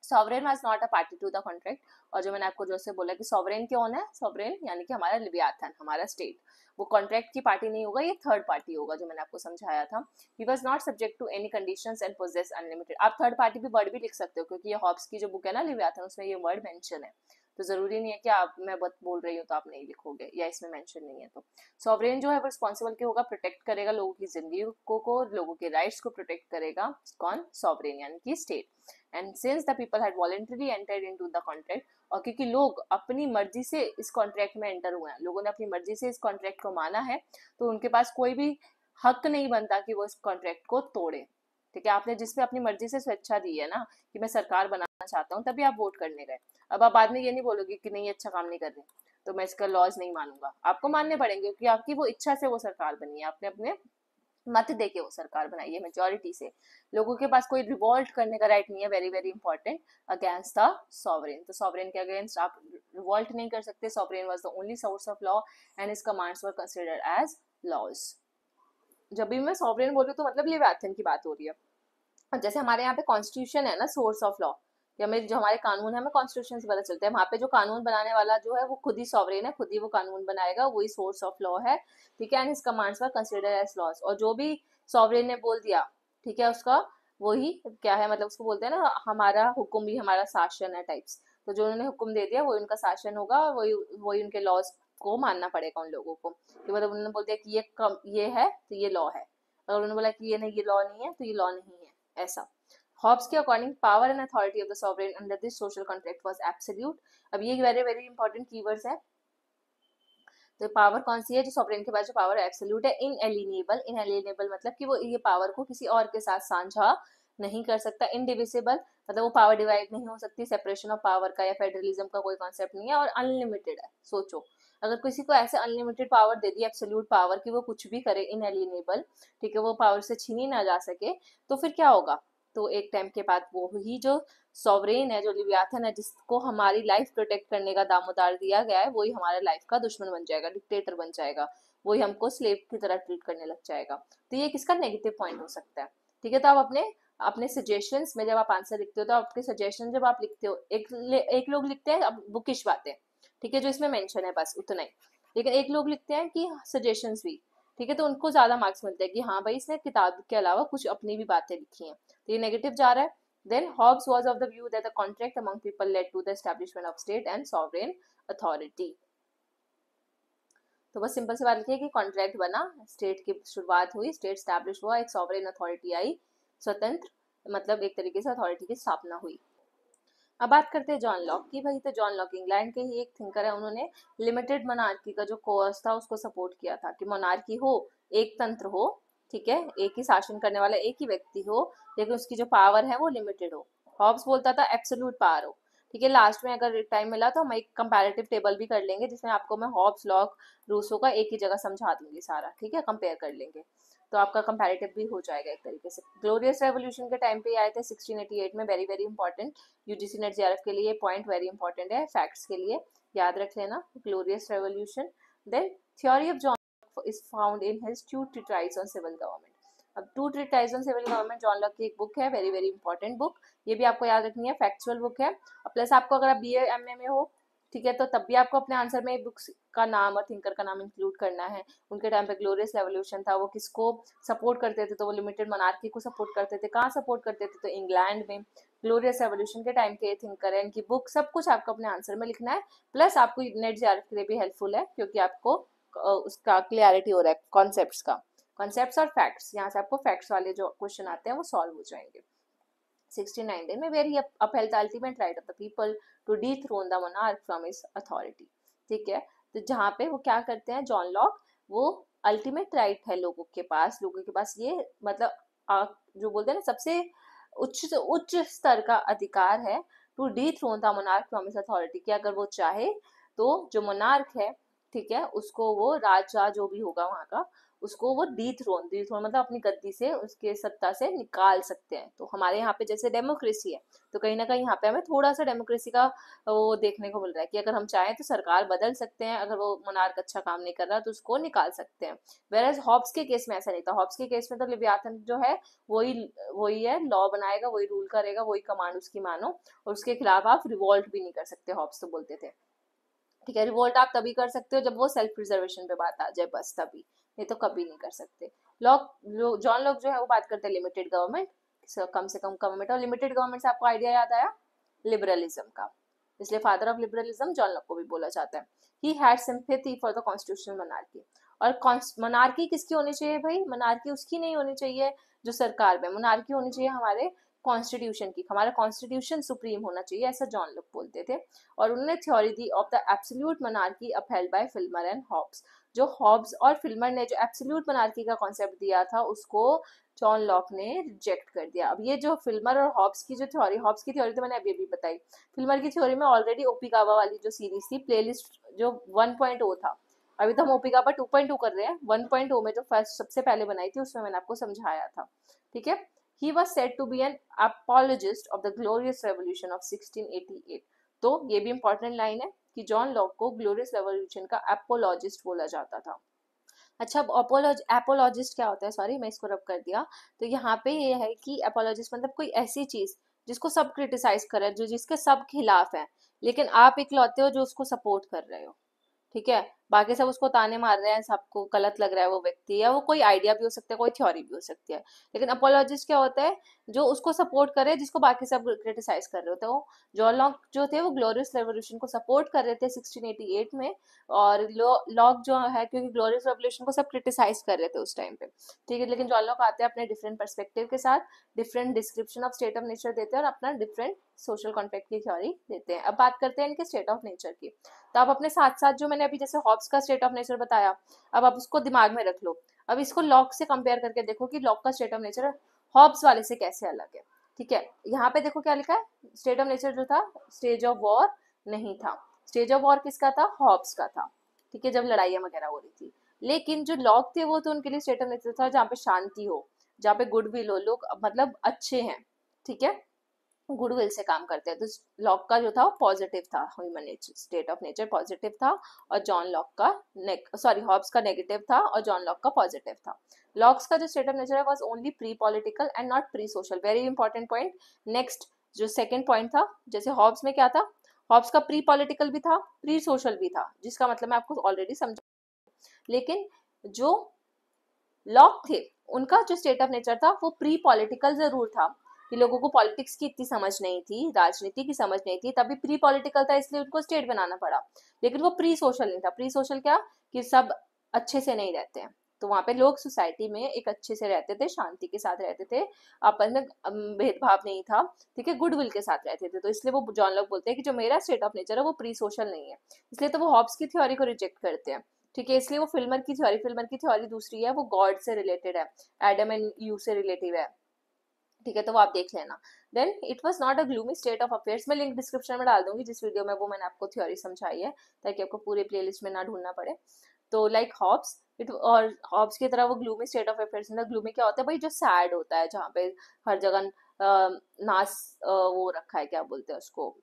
Sovereign was not a party to the contract और जो मैंने आपको जैसे बोला कि सॉवरेन कौन है? सॉवरेन यानी कि हमारा लिबियाथन हमारा स्टेट वो कॉन्ट्रैक्ट की पार्टी नहीं होगा, ये थर्ड पार्टी होगा, जो मैंने आपको समझाया था। He was not subject to any condition and possess unlimited आप थर्ड पार्टी भी वर्ड भी लिख सकते हो, क्योंकि ये हॉब्स की जो बुक है ना लिबियाथन उसमें ये वर्ड मेंशन है। तो ज़रूरी नहीं है कि आप मैं बत बोल रही हूँ तो आप नहीं लिखोगे या इसमें मेंशन नहीं है तो। सॉवरेन जो है वो रिस्पॉन्सिबल क्या होगा? प्रोटेक्ट करेगा लोगों की ज़िंदगी को, को लोगों के राइट्स को प्रोटेक्ट करेगा। कौन? सॉवरेन यानी कि state and since the people had voluntary entered into the contract और क्योंकि लोग अपनी मर्ज़ी से इस कॉन्ट्रैक्ट में एंटर हुए हैं लोगों ने अपनी मर्ज़ी से इस कॉन्ट्रैक्ट को माना है तो उनके पास कोई भी हक नहीं बनता कि वो इस कॉन्ट्रैक्ट को तोड़े। ठीक है? आपने जिसमें अपनी मर्ज़ी से स्वेच्छा दी है ना कि मैं सरकार बनाना चाहता हूँ, तभी आप वोट करने गए। अब आप बाद में ये नहीं बोलोगे कि नहीं अच्छा काम नहीं कर रहे। तो मैं इसका लॉज नहीं मानूँगा। आपको मानने पड़ेंगे क्योंकि आपकी वो इच्छा से वो सरकार बनी है। आपने अपने मत दे के वो सरकार बनाई है मेजोरिटी से। लोगों के पास कोई रिवॉल्ट करने का राइट नहीं है। Very very important against the sovereign तो सॉवरेन के अगेंस्ट आप रिवॉल्ट नहीं कर सकते। Sovereign was the only source of law and his commands were considered as laws जब भी मैं सॉवरेन बोल रही हूँ तो मतलब लिव्याथन की बात हो रही है। जैसे हमारे यहाँ पे कॉन्स्टिट्यूशन है ना सोर्स ऑफ़ लॉ या हमें जो हमारे कानून है, हमें कॉन्स्टिट्यूशन से पता चलता है। वहाँ पे जो कानून बनाने वाला जो है, वो खुद ही सॉवरेन है, खुद ही वो कानून बनाएगा, वही सोर्स ऑफ़ लॉ है, ठीक है? And his commands were consider as laws और जो भी सॉवरेन ने बोल दिया, ठीक है? उसका वही क्या है मतलब उसको बोलते हैं ना, हमारा हुक्म भी हमारा शासन है टाइप्स तो जो उन्होंने हुक्म दे दिया, वही उनका शासन होगा, और वही वही उनके लॉज को मानना पड़ेगा उन लोगों को कि मतलब उन्होंने बोल दिया कि ये कम, ये है तो ये लॉ है। अगर उन्होंने बोला कि ये नहीं, ये लॉ नहीं है तो ये लॉ नहीं है, ऐसा। हॉब्स के according power and authority of the sovereign under this social contract was absolute अब ये वेरी वेरी इंपॉर्टेंट कीवर्ड्स है। तो पावर कौन सी है? जो सॉवरेन के पास जो पावर एब्सोल्यूट है इन एलिनेबल इन एलिनेबल मतलब कि वो ये पावर को किसी और के साथ साझा नहीं कर सकता इनडिविजिबल मतलब वो पावर डिवाइड नहीं हो सकती सेपरेशन ऑफ़ पावर का या फेडरलिज्म का कोई कॉन्सेप्ट नहीं है और अनलिमिटेड है, सोचो। अगर किसी को ऐसे अनलिमिटेड पावर दे दी एब्सोल्यूट पावर कि वो कुछ भी करे इन एलिनेबल ठीक है, वो पावर से छीनी ना जा सके तो फिर क्या होगा? तो एक टाइम के बाद वो ही जो सॉवरेन है, जो लिव्याथन है, जिसको हमारी लाइफ प्रोटेक्ट करने का दामोदार दिया गया है, वही हमारे लाइफ का दुश्मन बन जाएगा डिक्टेटर बन जाएगा, वही हमको स्लेव की तरह ट्रीट करने लग जाएगा। तो ये किसका नेगेटिव पॉइंट हो सकता है? ठीक है तो आप अपने अपने सजेशंस में जब आप आंसर लिखते हो तो आपके सजेशन जब आप लिखते हो, एक एक लोग लिखते हैं बुकिश बातें ठीक है, जो इसमें मेंशन है, बस उतना ही। लेकिन एक लोग लिखते हैं कि सजेशंस भी, ठीक है तो उनको ज़्यादा मार्क्स मिलते हैं कि हाँ भाई, इसने किताब के अलावा कुछ अपनी भी बातें लिखी हैं। तो ये नेगेटिव जा रहा है। Then Hobbes was of the view that the contract among people led to the establishment of state and sovereign authority तो बस सिंपल सी बात लिखिए कि कॉन्ट्रैक्ट बना स्टेट की शुरुआत हुई स्टेट स्टैब्लिश हुआ, एक सॉवरेन अथॉरिटी आई, स्वतंत्र मतलब एक तरीके से अथॉरिटी की स्थापना हुई। अब बात करते हैं जॉन लॉक की। भाई तो जॉन लॉक इंग्लैंड के ही एक थिंकर है। उन्होंने लिमिटेड मोनार्की का जो कोर्स था, उसको सपोर्ट किया था कि मोनार्की हो, एक तंत्र हो, ठीक है? एक ही शासन करने वाला एक ही व्यक्ति हो, लेकिन उसकी जो पावर है वो लिमिटेड हो। हॉब्स बोलता था एब्सोल्यूट पावर हो। ठीक है लास्ट में अगर टाइम मिला तो हम एक कंपैरेटिव टेबल भी कर लेंगे, जिसमें आपको मैं हॉब्स लॉक रूसो का एक ही जगह समझा दूँगी सारा, ठीक है? कंपेयर कर लेंगे। तो आपका कंपैरेटिव भी हो जाएगा एक तरीके से। ग्लोरियस रेवोल्यूशन के टाइम पे आए थे 1688 में very very important UGC NET JRF के लिए पॉइंट वेरी इंपॉर्टेंट है फैक्ट्स के लिए। याद रख लेना glorious revolution then theory of John is found in his two treatise on civil government अब two treatise on civil government John Locke की एक बुक है वेरी वेरी इंपॉर्टेंट बुक ये भी आपको याद रखनी है फैक्चुअल बुक है। प्लस आपको अगर आप बी एम ए में हो ठीक है तो तब भी आपको अपने आंसर में बुक्स का नाम और थिंकर का नाम इंक्लूड करना है। उनके टाइम पे ग्लोरियस रेवोल्यूशन था, वो किसको सपोर्ट करते थे? तो वो लिमिटेड मनार्की को सपोर्ट करते थे। कहाँ सपोर्ट करते थे? तो इंग्लैंड में। ग्लोरियस रेवोल्यूशन के टाइम के थिंकर है, इनकी बुक सब कुछ आपको अपने आंसर में लिखना है। प्लस आपको नेट जे के लिए भी हेल्पफुल है, क्योंकि आपको उसका क्लियरिटी हो रहा है कॉन्सेप्ट का। कॉन्सेप्ट और फैक्ट्स यहाँ से आपको फैक्ट्स वाले जो क्वेश्चन आते हैं, वो सॉल्व हो जाएँगे। 69 में where he upheld the ultimate right of the people to dethrone the monarch from his authority. ठीक है? तो जहाँ पे वो क्या करते हैं? जॉन लॉक वो अल्टीमेट राइट right है लोगों के पास लोगों के पास ये मतलब आ, जो बोलते हैं ना सबसे उच्च उच्च स्तर का अधिकार है to dethrone the monarch from his authority कि अगर वो चाहे तो जो मोनार्क है ठीक है उसको वो राजा जो भी होगा वहाँ का उसको वो डी थ्रोन डी थ्रोन मतलब अपनी गद्दी से, उसके सत्ता से निकाल सकते हैं। तो हमारे यहाँ पे जैसे डेमोक्रेसी है तो कहीं ना कहीं यहाँ पे हमें थोड़ा सा डेमोक्रेसी का वो देखने को मिल रहा है कि अगर हम चाहें तो सरकार बदल सकते हैं, अगर वो मोनार्क अच्छा काम नहीं कर रहा तो उसको निकाल सकते हैं। वेर एज हॉब्स के केस में ऐसा नहीं था। हॉब्स के केस में तो लिव्याथन जो है, वही वही है लॉ बनाएगा, वही रूल करेगा, वही कमांड उसकी मानो, और उसके खिलाफ आप रिवॉल्ट भी नहीं कर सकते हॉब्स तो बोलते थे। ठीक है रिवोल्ट आप तभी कर सकते हो जब वो सेल्फ प्रिजर्वेशन पे बात आ जाए, बस तभी। नहीं तो कभी नहीं कर सकते। लॉक जॉन लॉक जो है, वो बात करते हैं लिमिटेड गवर्नमेंट कम से कम गवर्नमेंट और लिमिटेड गवर्नमेंट से आपको आइडिया याद आया? लिबरलिज्म का। इसलिए father of liberalism John Locke को भी बोला जाता है। He had sympathy for the constitutional monarchy और मोनार्की किसकी होनी चाहिए भाई? मोनार्की उसकी नहीं होनी चाहिए, जो सरकार में। मोनार्की होनी चाहिए हमारे कॉन्स्टिट्यूशन की। हमारा कॉन्स्टिट्यूशन सुप्रीम होना चाहिए, ऐसा जॉन लुक बोलते थे। और उन्होंने theory the of the absolute monarchy upheld by Filmer and Hobbes जो हॉब्स और फिल्मर ने जो एब्सोल्यूट मोनार्की का कॉन्सेप्ट दिया था, उसको जॉन लॉक ने रिजेक्ट कर दिया। अब ये जो फिल्मर और हॉब्स की जो थ्योरी हॉब्स की थ्योरी तो मैंने अभी अभी बताई। फिल्मर की थ्योरी में ऑलरेडी ओपी गावा वाली जो सीरीज़ थी प्लेलिस्ट जो 1.0 था, अभी तो हम ओपी गावा 2.2 कर रहे हैं। 1.0 में जो फ़र्स्ट सबसे पहले बनाई थी, उसमें मैंने आपको समझाया था। ठीक है? He was said to be an apologist of the glorious revolution of 1688. तो ये भी इंपॉर्टेंट लाइन है। कि जॉन लॉक को ग्लोरियस रेवोल्यूशन का एपोलॉजिस्ट बोला जाता था। अच्छा अब अपोलॉज, एपोलॉजिस्ट क्या होता है? सॉरी मैं इसको रब कर दिया। तो यहाँ पे ये है कि एपोलॉजिस्ट मतलब कोई ऐसी चीज़ जिसको सब क्रिटिसाइज कर रहे हैं, जो जिसके सब खिलाफ है। लेकिन आप इकलौते हो, जो उसको सपोर्ट कर रहे हो। ठीक है? बाकी सब उसको ताने मार रहे हैं, सबको गलत लग रहा है वो व्यक्ति या वो कोई आइडिया भी हो सकता है, कोई थ्योरी भी हो सकती है। लेकिन अपोलॉजिस्ट क्या होता है, जो उसको सपोर्ट करे जिसको बाकी सब क्रिटिसाइज कर रहे होते हैं जॉन लॉक जो थे, वो ग्लोरियस रेवोल्यूशन को सपोर्ट कर रहे थे 1688 में और लॉक जो है, क्योंकि ग्लोरियस रेवोल्यूशन को सब क्रिटिसाइज कर रहे थे उस टाइम पे। ठीक है, लेकिन जॉन लॉक आते हैं अपने डिफरेंट परस्पेक्टिव के साथ different description of state of nature देते हैं और अपना डिफरेंट सोशल कॉन्ट्रैक्ट की थ्योरी देते हैं। अब बात करते हैं इनके स्टेट ऑफ़ नेचर की। तो आप अपने साथ साथ जो मैंने अभी जैसे हॉब्स का स्टेट ऑफ़ नेचर बताया। अब आप उसको दिमाग में रख लो। अब इसको लॉक से कंपेयर करके देखो कि लॉक का स्टेट ऑफ़ नेचर हॉब्स वाले से कैसे अलग है। ठीक है? यहाँ पे देखो क्या लिखा है? स्टेट ऑफ़ नेचर जो था स्टेज ऑफ़ वॉर नहीं था। स्टेज ऑफ़ वॉर किसका था? हॉब्स का था। ठीक है? जब लड़ाइयाँ वगैरह हो रही थी। लेकिन जो लॉक थे वो तो उनके लिए स्टेट ऑफ़ नेचर था, जहाँ पे शांति हो, जहाँ पे गुडविल हो। लोग मतलब अच्छे हैं। ठीक है? गुडविल से काम करते हैं। तो लॉक का जो था वो पॉजिटिव था human nature state of nature positive था और जॉन लॉक का सॉरी हॉब्स का नेगेटिव था और जॉन लॉक का पॉजिटिव था। लॉक्स का जो स्टेट ऑफ़ नेचर है was only pre political and not pre social very important point next जो सेकेंड पॉइंट था, जैसे हॉब्स में क्या था? हॉब्स का प्री पॉलिटिकल भी था प्री सोशल भी था, जिसका मतलब मैं आपको ऑलरेडी समझा लेकिन जो लॉक थे, उनका जो स्टेट ऑफ़ नेचर था, वो प्री पॉलिटिकल ज़रूर था। कि लोगों को पॉलिटिक्स की इतनी समझ नहीं थी, राजनीति की समझ नहीं थी, तभी प्री पॉलिटिकल था, इसलिए उनको स्टेट बनाना पड़ा। लेकिन वो प्री सोशल नहीं था। प्री सोशल क्या? कि सब अच्छे से नहीं रहते हैं। तो वहाँ पे लोग सोसाइटी में एक अच्छे से रहते थे, शांति के साथ रहते थे, आपस में भेदभाव नहीं था, ठीक है, गुडविल के साथ रहते थे। तो इसलिए वो जॉन लोग बोलते हैं कि जो मेरा स्टेट ऑफ़ नेचर है, वो प्री सोशल नहीं है। इसलिए तो वो हॉब्स की थ्योरी को रिजेक्ट करते हैं, ठीक है, इसलिए वो फिल्मर की थ्योरी फिल्मर की थ्योरी दूसरी है, वो गॉड से रिलेटेड है एडम एंड यू से रिलेटिव है। ठीक है तो वो आप देख लेना। Then it was not a gloomy state of affairs मैं लिंक डिस्क्रिप्शन में डाल दूँगी जिस वीडियो में वो मैंने आपको थ्योरी समझाई है, ताकि आपको पूरे प्लेलिस्ट में ना ढूंढना पड़े। तो लाइक हॉब्स इट और हॉब्स की तरह वो ग्लूमी स्टेट ऑफ़ अफेयर्स में ग्लूमी क्या होता है? भाई जो सैड होता है, जहाँ पे हर जगह नास वो रखा है, क्या बोलते हैं उसको?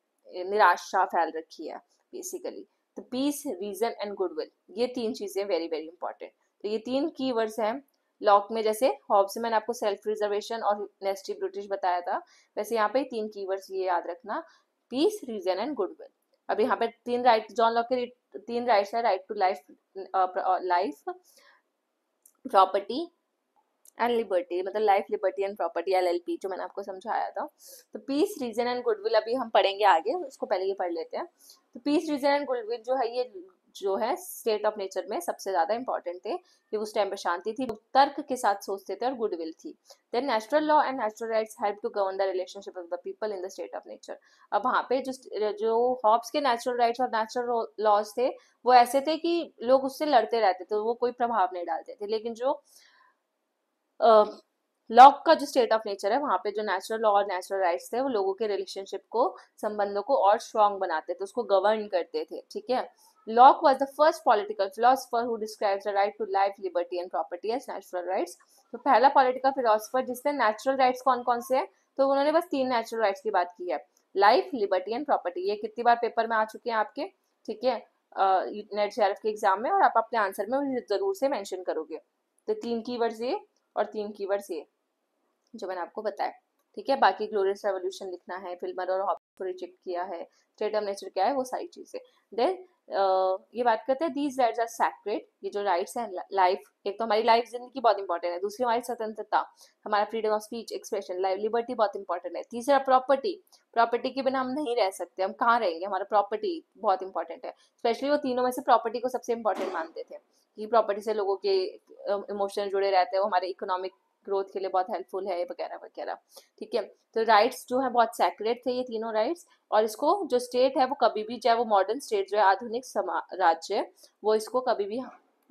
निराशा फैल रखी है बेसिकली तो पीस रीजन एंड गुडविल ये तीन चीज़ें वेरी वेरी इंपॉर्टेंट तो ये तीन की हैं। लॉक में जैसे हॉब से मैंने आपको सेल्फ रिजर्वेशन और नेस्टी ब्रिटिश बताया था, वैसे यहाँ पे तीन कीवर्ड्स ये याद रखना पीस रीजन एंड गुडविल अब यहाँ पे तीन राइट जॉन लॉक के तीन राइट्स है right to life life property and liberty मतलब life liberty and property L L P जो मैंने आपको समझाया था। तो पीस रीजन एंड गुडविल अभी हम पढ़ेंगे आगे, उसको पहले ये पढ़ लेते हैं। तो पीस रीजन एंड गुडविल जो है ये जो है स्टेट ऑफ़ नेचर में सबसे ज़्यादा इंपॉर्टेंट थे, कि उस टाइम पे शांति थी तर्क के साथ सोचते थे और गुडविल थी। Then natural law and natural rights help to govern the relationship of the people in the state of nature अब वहाँ पे जो जो हॉब्स के नेचुरल राइट्स और नेचुरल लॉज थे, वो ऐसे थे कि लोग उससे लड़ते रहते थे, वो कोई प्रभाव नहीं डालते थे। लेकिन जो लॉक का जो स्टेट ऑफ़ नेचर है, वहाँ पे जो नेचुरल लॉ और नेचुरल राइट्स थे, वो लोगों के रिलेशनशिप को, संबंधों को और स्ट्रॉन्ग बनाते थे, उसको गवर्न करते थे, ठीक है? Locke was the first political philosopher who describes the right to life, liberty and property as natural rights. तो पहला पॉलिटिकल फिलोसफर जिसने नेचुरल राइट्स कौन कौन से हैं? तो उन्होंने बस तीन नेचुरल राइट्स की बात की है। लाइफ लिबर्टी एंड प्रॉपर्टी ये कितनी बार पेपर में आ चुके हैं आपके? ठीक है। नेट uh, के एग्ज़ाम में और आप अपने आंसर में ज़रूर से मेंशन करोगे। तो तीन कीवर्ड्स ये और तीन कीवर्ड्स ये जो मैंने आपको बताया। ठीक है? बाकी ग्लोरियस रेवोल्यूशन लिखना है फिल्मर और हॉप को रिजेक्ट किया है स्टेट ऑफ़ नेचर क्या है? वो सारी चीज़ें। देन ये बात करते हैं दीज राइट्स आर सैक्रेड ये जो राइट्स हैं लाइफ एक तो हमारी लाइफ ज़िंदगी बहुत इंपॉर्टेंट है, दूसरी हमारी स्वतंत्रता, हमारा freedom of speech expression life liberty बहुत इंपॉर्टेंट है. तीसरा प्रॉपर्टी प्रॉपर्टी के बिना हम नहीं रह सकते, हम कहाँ रहेंगे? हमारा प्रॉपर्टी बहुत इंपॉर्टेंट है. स्पेशली वो तीनों में से प्रॉपर्टी को सबसे इंपॉर्टेंट मानते थे, कि प्रॉपर्टी से लोगों के इमोशन जुड़े रहते हैं, वो हमारे इकोनॉमिक ग्रोथ के लिए बहुत हेल्पफुल है, वगैरह वगैरह। ठीक है? तो राइट्स जो है, बहुत सैक्रेट थे ये तीनों राइट्स और इसको जो स्टेट है, वो कभी भी, चाहे वो मॉडर्न स्टेट जो है, आधुनिक राज्य, वो इसको कभी भी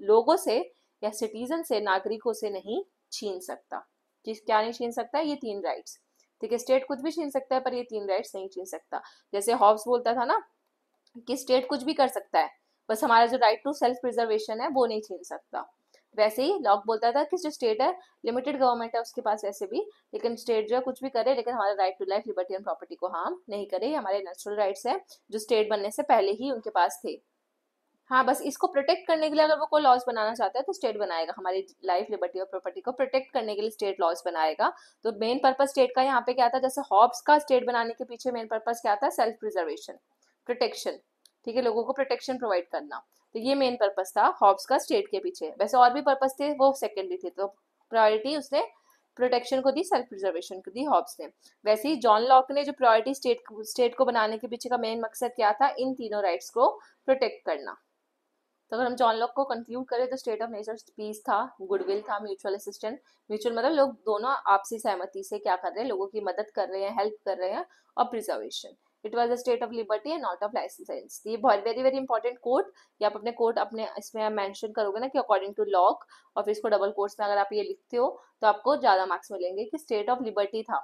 लोगों से या सिटीजन से, नागरिकों से नहीं छीन सकता। किस, क्या नहीं छीन सकता? ये तीन राइट्स ठीक है? स्टेट कुछ भी छीन सकता है, पर ये तीन राइट्स नहीं छीन सकता। जैसे हॉब्स बोलता था ना कि स्टेट कुछ भी कर सकता है, बस हमारा जो राइट टू सेल्फ प्रिजर्वेशन है, वो नहीं छीन सकता। वैसे ही लॉक बोलता था कि जो स्टेट है लिमिटेड गवर्नमेंट है उसके पास वैसे भी, लेकिन स्टेट जो है कुछ भी करे, लेकिन हमारा right to life liberty and property को हार्म नहीं करे हमारे नेचुरल राइट्स है, जो स्टेट बनने से पहले ही उनके पास थे। हाँ बस इसको प्रोटेक्ट करने के लिए अगर वो कोई लॉज बनाना चाहता है तो स्टेट बनाएगा। हमारी लाइफ लिबर्टी और प्रॉपर्टी को प्रोटेक्ट करने के लिए स्टेट लॉज बनाएगा। तो मेन पर्पज स्टेट का यहाँ पे क्या था? जैसे हॉब्स का स्टेट बनाने के पीछे मेन पर्पज क्या था? सेल्फ प्रिजर्वेशन प्रोटेक्शन ठीक है? लोगों को प्रोटेक्शन प्रोवाइड करना। तो ये मेन पर्पज था हॉब्स का स्टेट के पीछे। वैसे और भी पर्पज थे, वो सेकेंडरी थे तो प्रायोरिटी उसने प्रोटेक्शन को दी सेल्फ प्रिजर्वेशन को दी हॉब्स ने। वैसे ही जॉन लॉक ने जो प्रायोरिटी स्टेट स्टेट को बनाने के पीछे का मेन मकसद क्या था? इन तीनों राइट्स को प्रोटेक्ट करना। तो अगर हम जॉन लॉक को कंक्लूड करें तो स्टेट ऑफ़ नेचर पीस था गुडविल था म्यूचुअल असिस्टेंट म्यूचुअल मतलब लोग दोनों आपसी सहमति से क्या कर रहे हैं, लोगों की मदद कर रहे हैं हेल्प कर रहे हैं, और preservation it was a state of liberty and not of license ये बहुत वेरी वेरी इंपॉर्टेंट कोड ये आप अपने कोड अपने इसमें मेंशन करोगे ना कि अकॉर्डिंग टू लॉक और फिर इसको डबल कोर्स में अगर आप ये लिखते हो तो आपको ज़्यादा मार्क्स मिलेंगे कि स्टेट ऑफ़ लिबर्टी था।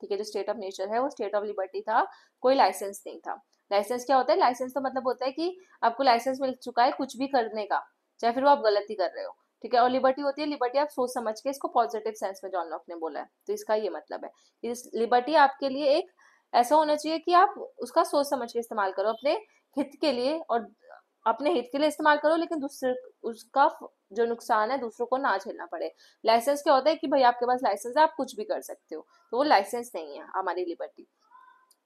ठीक है, जो स्टेट ऑफ़ नेचर है, वो स्टेट ऑफ़ लिबर्टी था, कोई लाइसेंस नहीं था। लाइसेंस क्या होता है? लाइसेंस तो मतलब होता है कि आपको लाइसेंस मिल चुका है कुछ भी करने का, चाहे फिर वो आप गलती कर रहे हो। ठीक है, और लिबर्टी होती है लिबर्टी आप सोच समझ के इसको पॉजिटिव सेंस में जॉन लॉक ने बोला है। तो इसका ये मतलब है इस लिबर्टी आपके लिए एक ऐसा होना चाहिए कि आप उसका सोच समझ के इस्तेमाल करो, अपने हित के लिए और अपने हित के लिए इस्तेमाल करो, लेकिन दूसरे उसका जो नुकसान है, दूसरों को ना झेलना पड़े। लाइसेंस क्या होता है कि भाई आपके पास लाइसेंस है, आप कुछ भी कर सकते हो तो वो लाइसेंस नहीं है हमारी liberty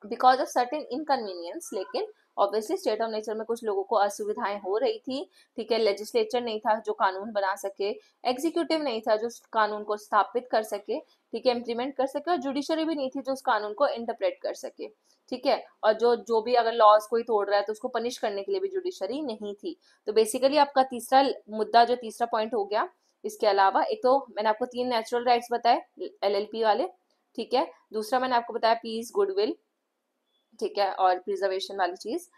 because of certain inconvenience लेकिन ऑब्वियसली स्टेट ऑफ़ नेचर में कुछ लोगों को असुविधाएँ हो रही थी, ठीक है लेजिस्लेचर नहीं था जो कानून बना सके एग्जीक्यूटिव नहीं था जो कानून को स्थापित कर सके, ठीक है इम्प्लीमेंट कर सके और जुडिशरी भी नहीं थी जो उस कानून को इंटरप्रेट कर सके, ठीक है, और जो जो भी अगर लॉज कोई तोड़ रहा है तो उसको पनिश करने के लिए भी जुडिशरी नहीं थी। तो बेसिकली आपका तीसरा मुद्दा, जो तीसरा पॉइंट हो गया, इसके अलावा एक तो मैंने आपको तीन नेचुरल राइट्स बताए एलएलपी वाले, ठीक है, दूसरा मैंने आपको बताया पीस गुडविल ठीक है, और प्रिजर्वेशन वाली चीज़।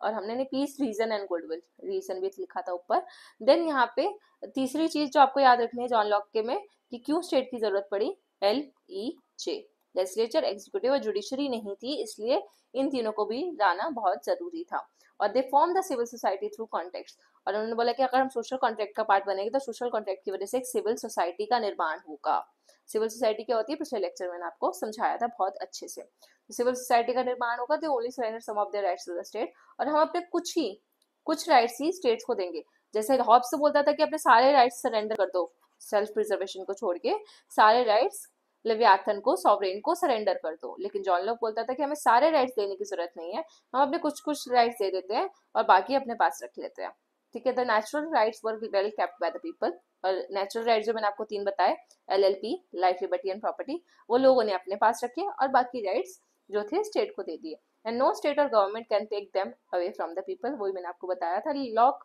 और हमने ने peace reason and goodwill reason भी लिखा था ऊपर। देन यहाँ पे तीसरी चीज़ जो आपको याद रखनी है जॉन लॉक के में, कि क्यों स्टेट की ज़रूरत पड़ी? L E J legislature executive और जुडिशरी नहीं थी, इसलिए इन तीनों को भी लाना बहुत ज़रूरी था। और they form the civil society through contract और उन्होंने बोला कि अगर हम सोशल कॉन्ट्रैक्ट का पार्ट बनेंगे तो सोशल कॉन्ट्रैक्ट की वजह से एक सिविल सोसाइटी का निर्माण होगा। सिविल सोसाइटी क्या होती है? पिछले लेक्चर में आपको समझाया था बहुत अच्छे से। सिविल सोसाइटी का निर्माण होगा तो only surrender some of the rights to the state और हम अपने कुछ ही, कुछ राइट्स ही स्टेट्स को देंगे। जैसे हॉब्स तो बोलता था कि अपने सारे राइट्स सरेंडर कर दो सेल्फ प्रिजर्वेशन को छोड़ के, सारे राइट्स लिव्याथन को सॉवरेन को सरेंडर कर दो। लेकिन जॉन लोग बोलता था कि हमें सारे राइट्स देने की ज़रूरत नहीं है, हम अपने कुछ कुछ राइट्स दे देते हैं और बाकी अपने पास रख लेते हैं। ठीक है the natural rights were well kept by the people और नेचुरल राइट्स जो मैंने आपको तीन बताए L L P life liberty and property वो लोगों ने अपने पास रखे और बाकी राइट्स जो थे स्टेट को दे दिए। एंड नो स्टेट और government can take them away from the people वही मैंने आपको बताया था। Locke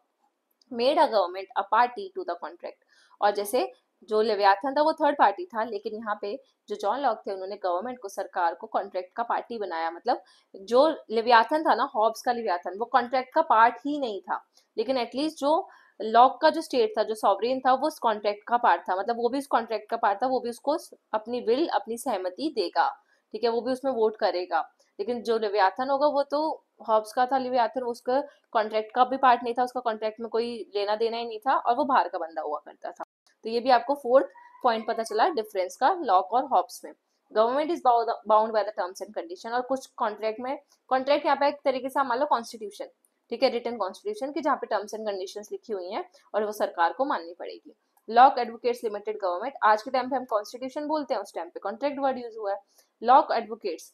made a government a party to the contract और जैसे जो लेव्याथन था, वो थर्ड पार्टी था, लेकिन यहाँ पे जो जॉन लॉक थे, उन्होंने गवर्नमेंट को, सरकार को कॉन्ट्रैक्ट का पार्टी बनाया। मतलब जो लिव्याथन था ना हॉब्स का लिव्याथन वो कॉन्ट्रैक्ट का पार्ट ही नहीं था। लेकिन एटलीस्ट जो लॉक का जो स्टेट था, जो सॉवरेन था, वो उस कॉन्ट्रैक्ट का पार्ट था। मतलब वो भी उस कॉन्ट्रैक्ट का पार्ट था, वो भी उसको अपनी विल अपनी सहमति देगा। ठीक है? वो भी उसमें वोट करेगा। लेकिन जो लिव्याथन होगा, वो तो हॉब्स का था लिवियाथन उसका कॉन्ट्रैक्ट का भी पार्ट नहीं था, उसका कॉन्ट्रैक्ट में कोई लेना देना ही नहीं था और वो बाहर का बंदा हुआ करता था। तो ये भी आपको फोर्थ पॉइंट पता चला डिफरेंस का लॉक और हॉब्स में। Government is bound by the terms and condition और कुछ कॉन्ट्रैक्ट में कॉन्ट्रैक्ट यहाँ पे एक तरीके से लो कॉन्स्टिट्यूशन ठीक है रिटर्न कॉन्स्टिट्यूशन की जहाँ पे टर्म्स एंड कंडीशन लिखी हुई हैं और वो सरकार को माननी पड़ेगी। लॉक एडवोकेट्स लिमिटेड गवर्नमेंट आज के टाइम पे हम कॉन्स्टिट्यूशन बोलते हैं, उस टाइम पे कॉन्ट्रैक्ट वर्ड यूज़ हुआ है। Locke advocates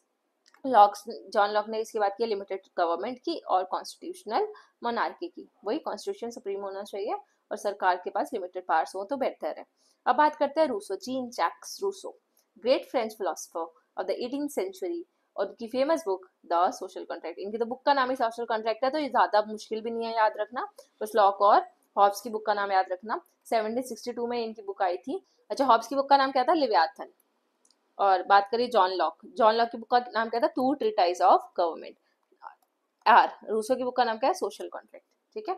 Locke John Locke ने इसकी बात की लिमिटेड गवर्नमेंट की और कॉन्स्टिट्यूशनल मोनार्की की। वही कॉन्स्टिट्यूशन सुप्रीम होना चाहिए और सरकार के पास लिमिटेड पावर्स हो तो बेहतर है। अब बात करते हैं Rousseau Jean Jacques Rousseau great French philosopher of the eighteen century और उनकी famous book the social contract इनकी तो बुक का नाम ही सोशल कॉन्ट्रैक्ट है तो ये ज़्यादा मुश्किल भी नहीं है याद रखना। बस लॉक और हॉब्स की बुक का नाम याद रखना। सेवनटीन सिक्सटी टू में इनकी बुक आई थी। अच्छा हॉब्स की बुक का नाम क्या था? लिव्याथन और बात करिए जॉन लॉक जॉन लॉक की बुक का नाम क्या था? Two treatise of government or Rousseau की बुक का नाम क्या है? सोशल कॉन्ट्रैक्ट ठीक है?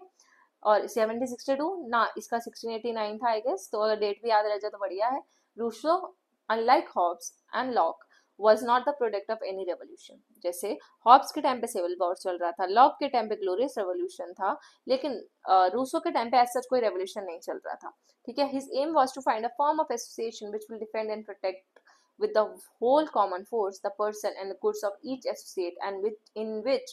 और सेवनटीन सिक्सटी टू ना, इसका सिक्सटीन एटी नाइन था आई गेस तो अगर डेट भी याद रह जाए तो बढ़िया है। Rousseau unlike Hobbes and Locke was not the product of any revolution जैसे हॉब्स के टाइम पे सिविल वॉर चल रहा था लॉक के टाइम पे ग्लोरियस रेवोल्यूशन था लेकिन रूसो के टाइम पे ऐसा कोई रेवोल्यूशन नहीं चल रहा था। ठीक है? His aim was to find a form of association which will defend and protect with the whole common force, the person and the goods of each associate, and with, in which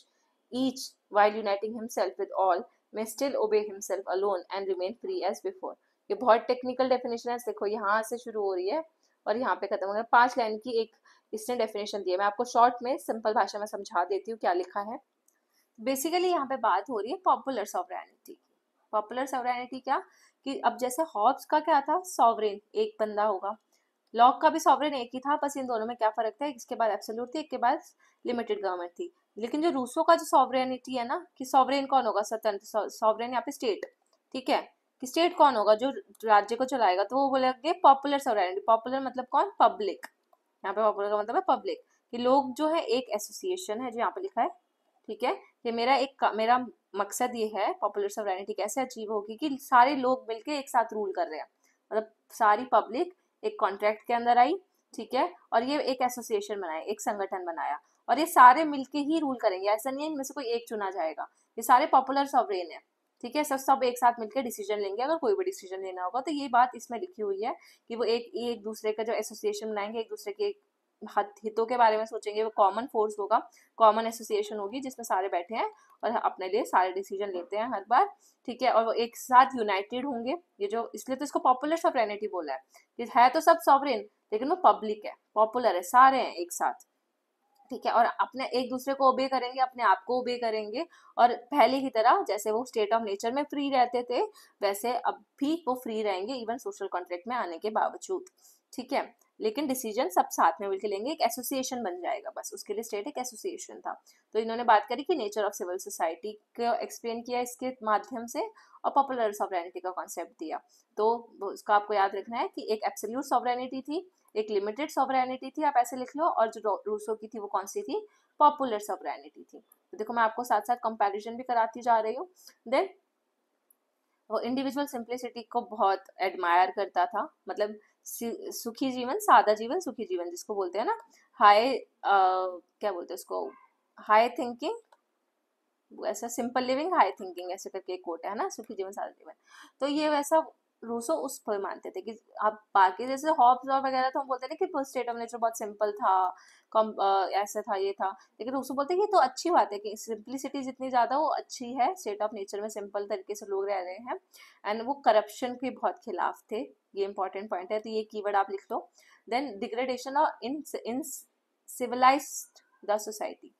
each, while uniting himself with all, may still obey himself alone and remain free as before. ये बहुत technical definition है। देखो यहाँ से शुरू हो रही है और यहाँ पे खत्म हो गया पाँच लाइन की एक इसने डेफिनेशन दी है मैं आपको शॉर्ट में सिंपल भाषा में समझा देती हूँ क्या लिखा है। बेसिकली यहाँ पे बात हो रही है पॉपुलर सॉवरेनिटी की। पॉपुलर सॉवरेनिटी क्या? कि अब जैसे हॉब्स का क्या था? सॉवरेन एक बंदा होगा। लॉक का भी सॉवरेन एक ही था, बस इन दोनों में क्या फ़र्क था? इसके बाद एब्सोल्यूट थी एक के बाद लिमिटेड गवर्नमेंट थी। लेकिन जो रूसो का जो सॉवरेनिटी है ना, कि सॉवरेन कौन होगा? स्वतंत्र सॉवरेन यहाँ पे स्टेट ठीक है? कि स्टेट कौन होगा? जो राज्य को चलाएगा तो वो बोलेंगे पॉपुलर सॉवरेनिटी पॉपुलर मतलब कौन? पब्लिक यहाँ पे पॉपुलर का मतलब है पब्लिक कि लोग जो है एक एसोसिएशन है, जो यहाँ पे लिखा है, ठीक है? कि मेरा एक मेरा मकसद ये है पॉपुलर सॉवरेनिटी कैसे अचीव होगी कि सारे लोग मिलके एक साथ रूल कर रहे हैं। मतलब सारी पब्लिक एक कॉन्ट्रैक्ट के अंदर आई, ठीक है? और ये एक एसोसिएशन बनाया, एक संगठन बनाया, और ये सारे मिलके ही रूल करेंगे। ऐसा नहीं है इनमें से कोई एक चुना जाएगा। ये सारे पॉपुलर सॉवरेन है। ठीक है, सब सब एक साथ मिलकर डिसीज़न लेंगे, अगर कोई भी डिसीज़न लेना होगा तो ये बात इसमें लिखी हुई है कि वो एक एक दूसरे का जो एसोसिएशन बनाएँगे, एक दूसरे के हितों के बारे में सोचेंगे, वो कॉमन फोर्स होगा कॉमन एसोसिएशन होगी जिसमें सारे बैठे हैं और अपने लिए सारे डिसीज़न लेते हैं हर बार, ठीक है, और वो एक साथ यूनाइटेड होंगे, ये जो, इसलिए तो इसको पॉपुलर सॉवरेनिटी बोला है, कि है तो सब सॉवरेन लेकिन वो पब्लिक है पॉपुलर है, सारे हैं एक साथ। ठीक है, और अपने एक दूसरे को ओबे करेंगे, अपने आप को ओबे करेंगे। और पहले की तरह, जैसे वो स्टेट ऑफ़ नेचर में फ्री रहते थे, वैसे अब भी वो फ्री रहेंगे इवन सोशल कॉन्ट्रैक्ट में आने के बावजूद। ठीक है? लेकिन डिसीज़न सब साथ में मिलकर लेंगे, एक एसोसिएशन बन जाएगा बस। उसके लिए स्टेट एक एसोसिएशन था। तो इन्होंने बात करी कि नेचर ऑफ़ सिविल सोसाइटी को एक्सप्लेन किया इसके माध्यम से, और पॉपुलर सॉवरेनिटी का कॉन्सेप्ट दिया। तो उसका आपको याद रखना है कि एक एब्सोल्यूट सॉवरेनिटी थी एक लिमिटेड सॉवरेनिटी थी, आप ऐसे लिख लो, और जो रूसो की थी वो कौन सी थी? पॉपुलर सॉवरेनिटी थी। तो देखो मैं आपको साथ साथ कंपैरिजन भी कराती जा रही हूँ। देन वो इंडिविजुअल सिंप्लिसिटी को बहुत एडमायर करता था। मतलब सुखी जीवन, सादा जीवन, सुखी जीवन जिसको बोलते हैं ना। हाई क्या बोलते हैं उसको? हाई थिंकिंग ऐसा सिंपल लिविंग हाई थिंकिंग ऐसे करके एक कोट है ना, सुखी जीवन, सादा जीवन। तो ये वैसा रूसो उस पर मानते थे कि आप बाकी जैसे हॉब्स और वगैरह तो हम बोलते थे कि स्टेट ऑफ़ नेचर बहुत सिंपल था, कम ऐसा था, ये था। लेकिन रूसो बोलते कि तो अच्छी बात है कि सिंप्लिसिटी जितनी ज़्यादा वो अच्छी है। स्टेट ऑफ़ नेचर में सिंपल तरीके से लोग रह रहे हैं। एंड वो करप्शन के बहुत खिलाफ थे। ये इंपॉर्टेंट पॉइंट है। तो ये कीवर्ड आप लिख लो। Then degradation of in in civilise the society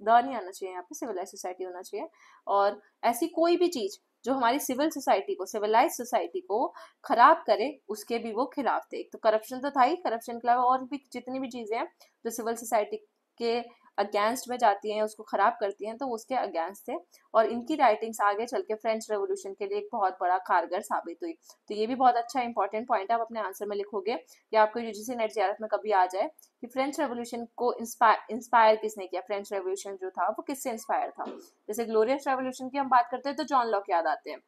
the नहीं आना चाहिए यहाँ पे सिविलाइज सोसाइटी होना चाहिए। और ऐसी कोई भी चीज़ जो हमारी सिविल सोसाइटी को सिविलाइज सोसाइटी को खराब करे, उसके भी वो खिलाफ थे। तो करप्शन तो था ही करप्शन के अलावा और भी जितनी भी चीज़ें हैं जो सिविल सोसाइटी के अगेंस्ट में जाती हैं, उसको ख़राब करती हैं तो उसके अगेंस्ट थे और इनकी राइटिंग्स आगे चल के फ्रेंच रेवोल्यूशन के लिए एक बहुत बड़ा कारगर साबित हुई। तो ये भी बहुत अच्छा इंपॉर्टेंट पॉइंट आप अपने आंसर में लिखोगे या आपको यूजीसी नेट जियारत में कभी आ जाए कि फ्रेंच रेवोल्यूशन को इंस्पायर इंस्पायर किसने किया? फ्रेंच रेवोल्यूशन जो था, वो किससे इंस्पायर था? जैसे ग्लोरियस रेवोल्यूशन की हम बात करते हैं तो जॉन लॉक याद आते हैं।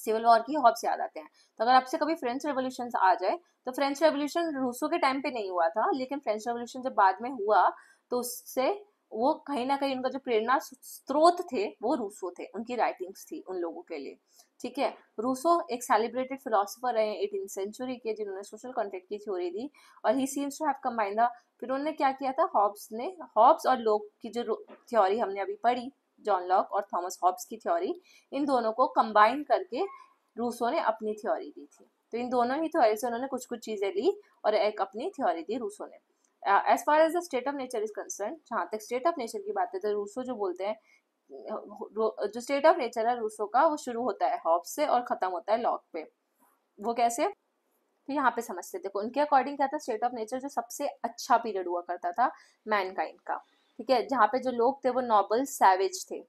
सिविल वॉर की हॉब्स याद आते हैं। तो अगर आपसे कभी फ्रेंच रेवोल्यूशन आ जाए तो फ्रेंच रेवोल्यूशन रूसों के टाइम पे नहीं हुआ था, लेकिन फ्रेंच रेवोल्यूशन जब बाद में हुआ तो उससे वो कहीं ना कहीं उनका जो प्रेरणा स्रोत थे, वो रूसो थे, उनकी राइटिंग्स थी उन लोगों के लिए। ठीक है? रूसो एक सेलिब्रेटेड फिलोसफर रहे एटीन सेंचुरी के, जिन्होंने सोशल कॉन्ट्रैक्ट की थ्योरी दी, और he seems to have combine the फिर उन्होंने क्या किया था? हॉब्स ने हॉब्स और लोग की जो थ्योरी हमने अभी पढ़ी जॉन लॉक और थॉमस हॉब्स की थ्योरी इन दोनों को कंबाइन करके रूसो ने अपनी थ्योरी दी थी। तो इन दोनों ही थ्योरी से उन्होंने कुछ कुछ चीज़ें ली और एक अपनी थ्योरी दी रूसो ने। As far as the state of nature is concern जहाँ तक स्टेट ऑफ़ नेचर की बात है तो रूसो जो बोलते हैं जो स्टेट ऑफ़ नेचर है रूसो का, वो शुरू होता है हॉब से और खत्म होता है लॉक पे। वो कैसे? तो यहाँ पे समझते देखो, उनके अकॉर्डिंग क्या था? स्टेट ऑफ़ नेचर जो सबसे अच्छा पीरियड हुआ करता था मैनकाइंड का। ठीक है? जहाँ पे जो लोग थे, वो नॉबल सैवेज थे।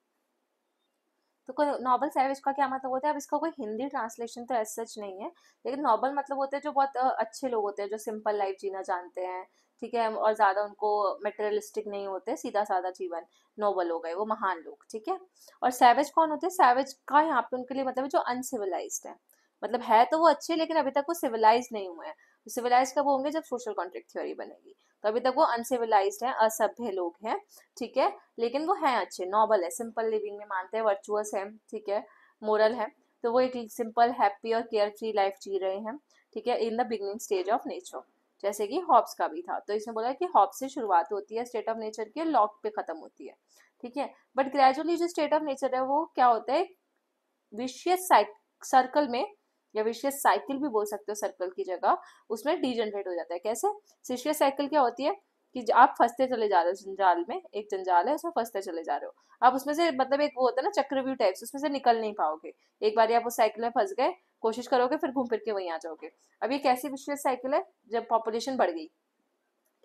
तो नॉबल सैवेज का क्या मतलब होता है? अब इसका कोई हिंदी ट्रांसलेशन तो ऐसा सच नहीं है। लेकिन नॉबल मतलब होते हैं जो बहुत अच्छे लोग होते हैं, जो सिंपल लाइफ जीना जानते हैं ठीक है, और ज़्यादा उनको मेटेरियलिस्टिक नहीं होते, सीधा साधा जीवन नोबल हो गए, वो महान लोग, ठीक है? और सैवेज कौन होते हैं? सैवेज का यहाँ पे उनके लिए मतलब जो अनसिविलाइज है। मतलब है तो वो अच्छे, लेकिन अभी तक वो सिविलाइज नहीं हुए हैं। सिविलाइज कब होंगे? जब सोशल कॉन्ट्रैक्ट थ्योरी बनेगी। तो अभी तक वो अनसिविलाइज हैं, असभ्य लोग हैं, ठीक है? लेकिन वो हैं अच्छे नॉबल है सिंपल लिविंग में मानते हैं वर्चुअस है, ठीक है? मोरल है। तो वो एक सिंपल हैप्पी और केयर फ्री लाइफ जी रहे हैं, ठीक है? In the beginning stage of nature जैसे कि हॉब्स का भी था। तो इसमें बोला कि हॉब्स से शुरुआत होती है, स्टेट ऑफ़ नेचर की लॉक पे खत्म होती है, ठीक है? बट ग्रेजुअली जो स्टेट ऑफ़ नेचर है, वो क्या होता है? विशियस सर्कल में, या विशियस साइकिल भी बोल सकते हो सर्कल की जगह, उसमें डीजनरेट हो जाता है। कैसे? विशियस साइकिल क्या होती है? कि आप फंसते चले जा रहे हो, जंजाल में, एक जंजाल है, उसमें फंसते चले जा रहे हो। आप उसमें से मतलब एक वो होता है ना, चक्रव्यूह टाइप्स उसमें से निकल नहीं पाओगे। एक बार आप उस साइकिल में फंस गए कोशिश करोगे, फिर घूम फिर के वहीं आ जाओगे। अब ये कैसी विशेष साइकिल है? जब पॉपुलेशन बढ़ गई।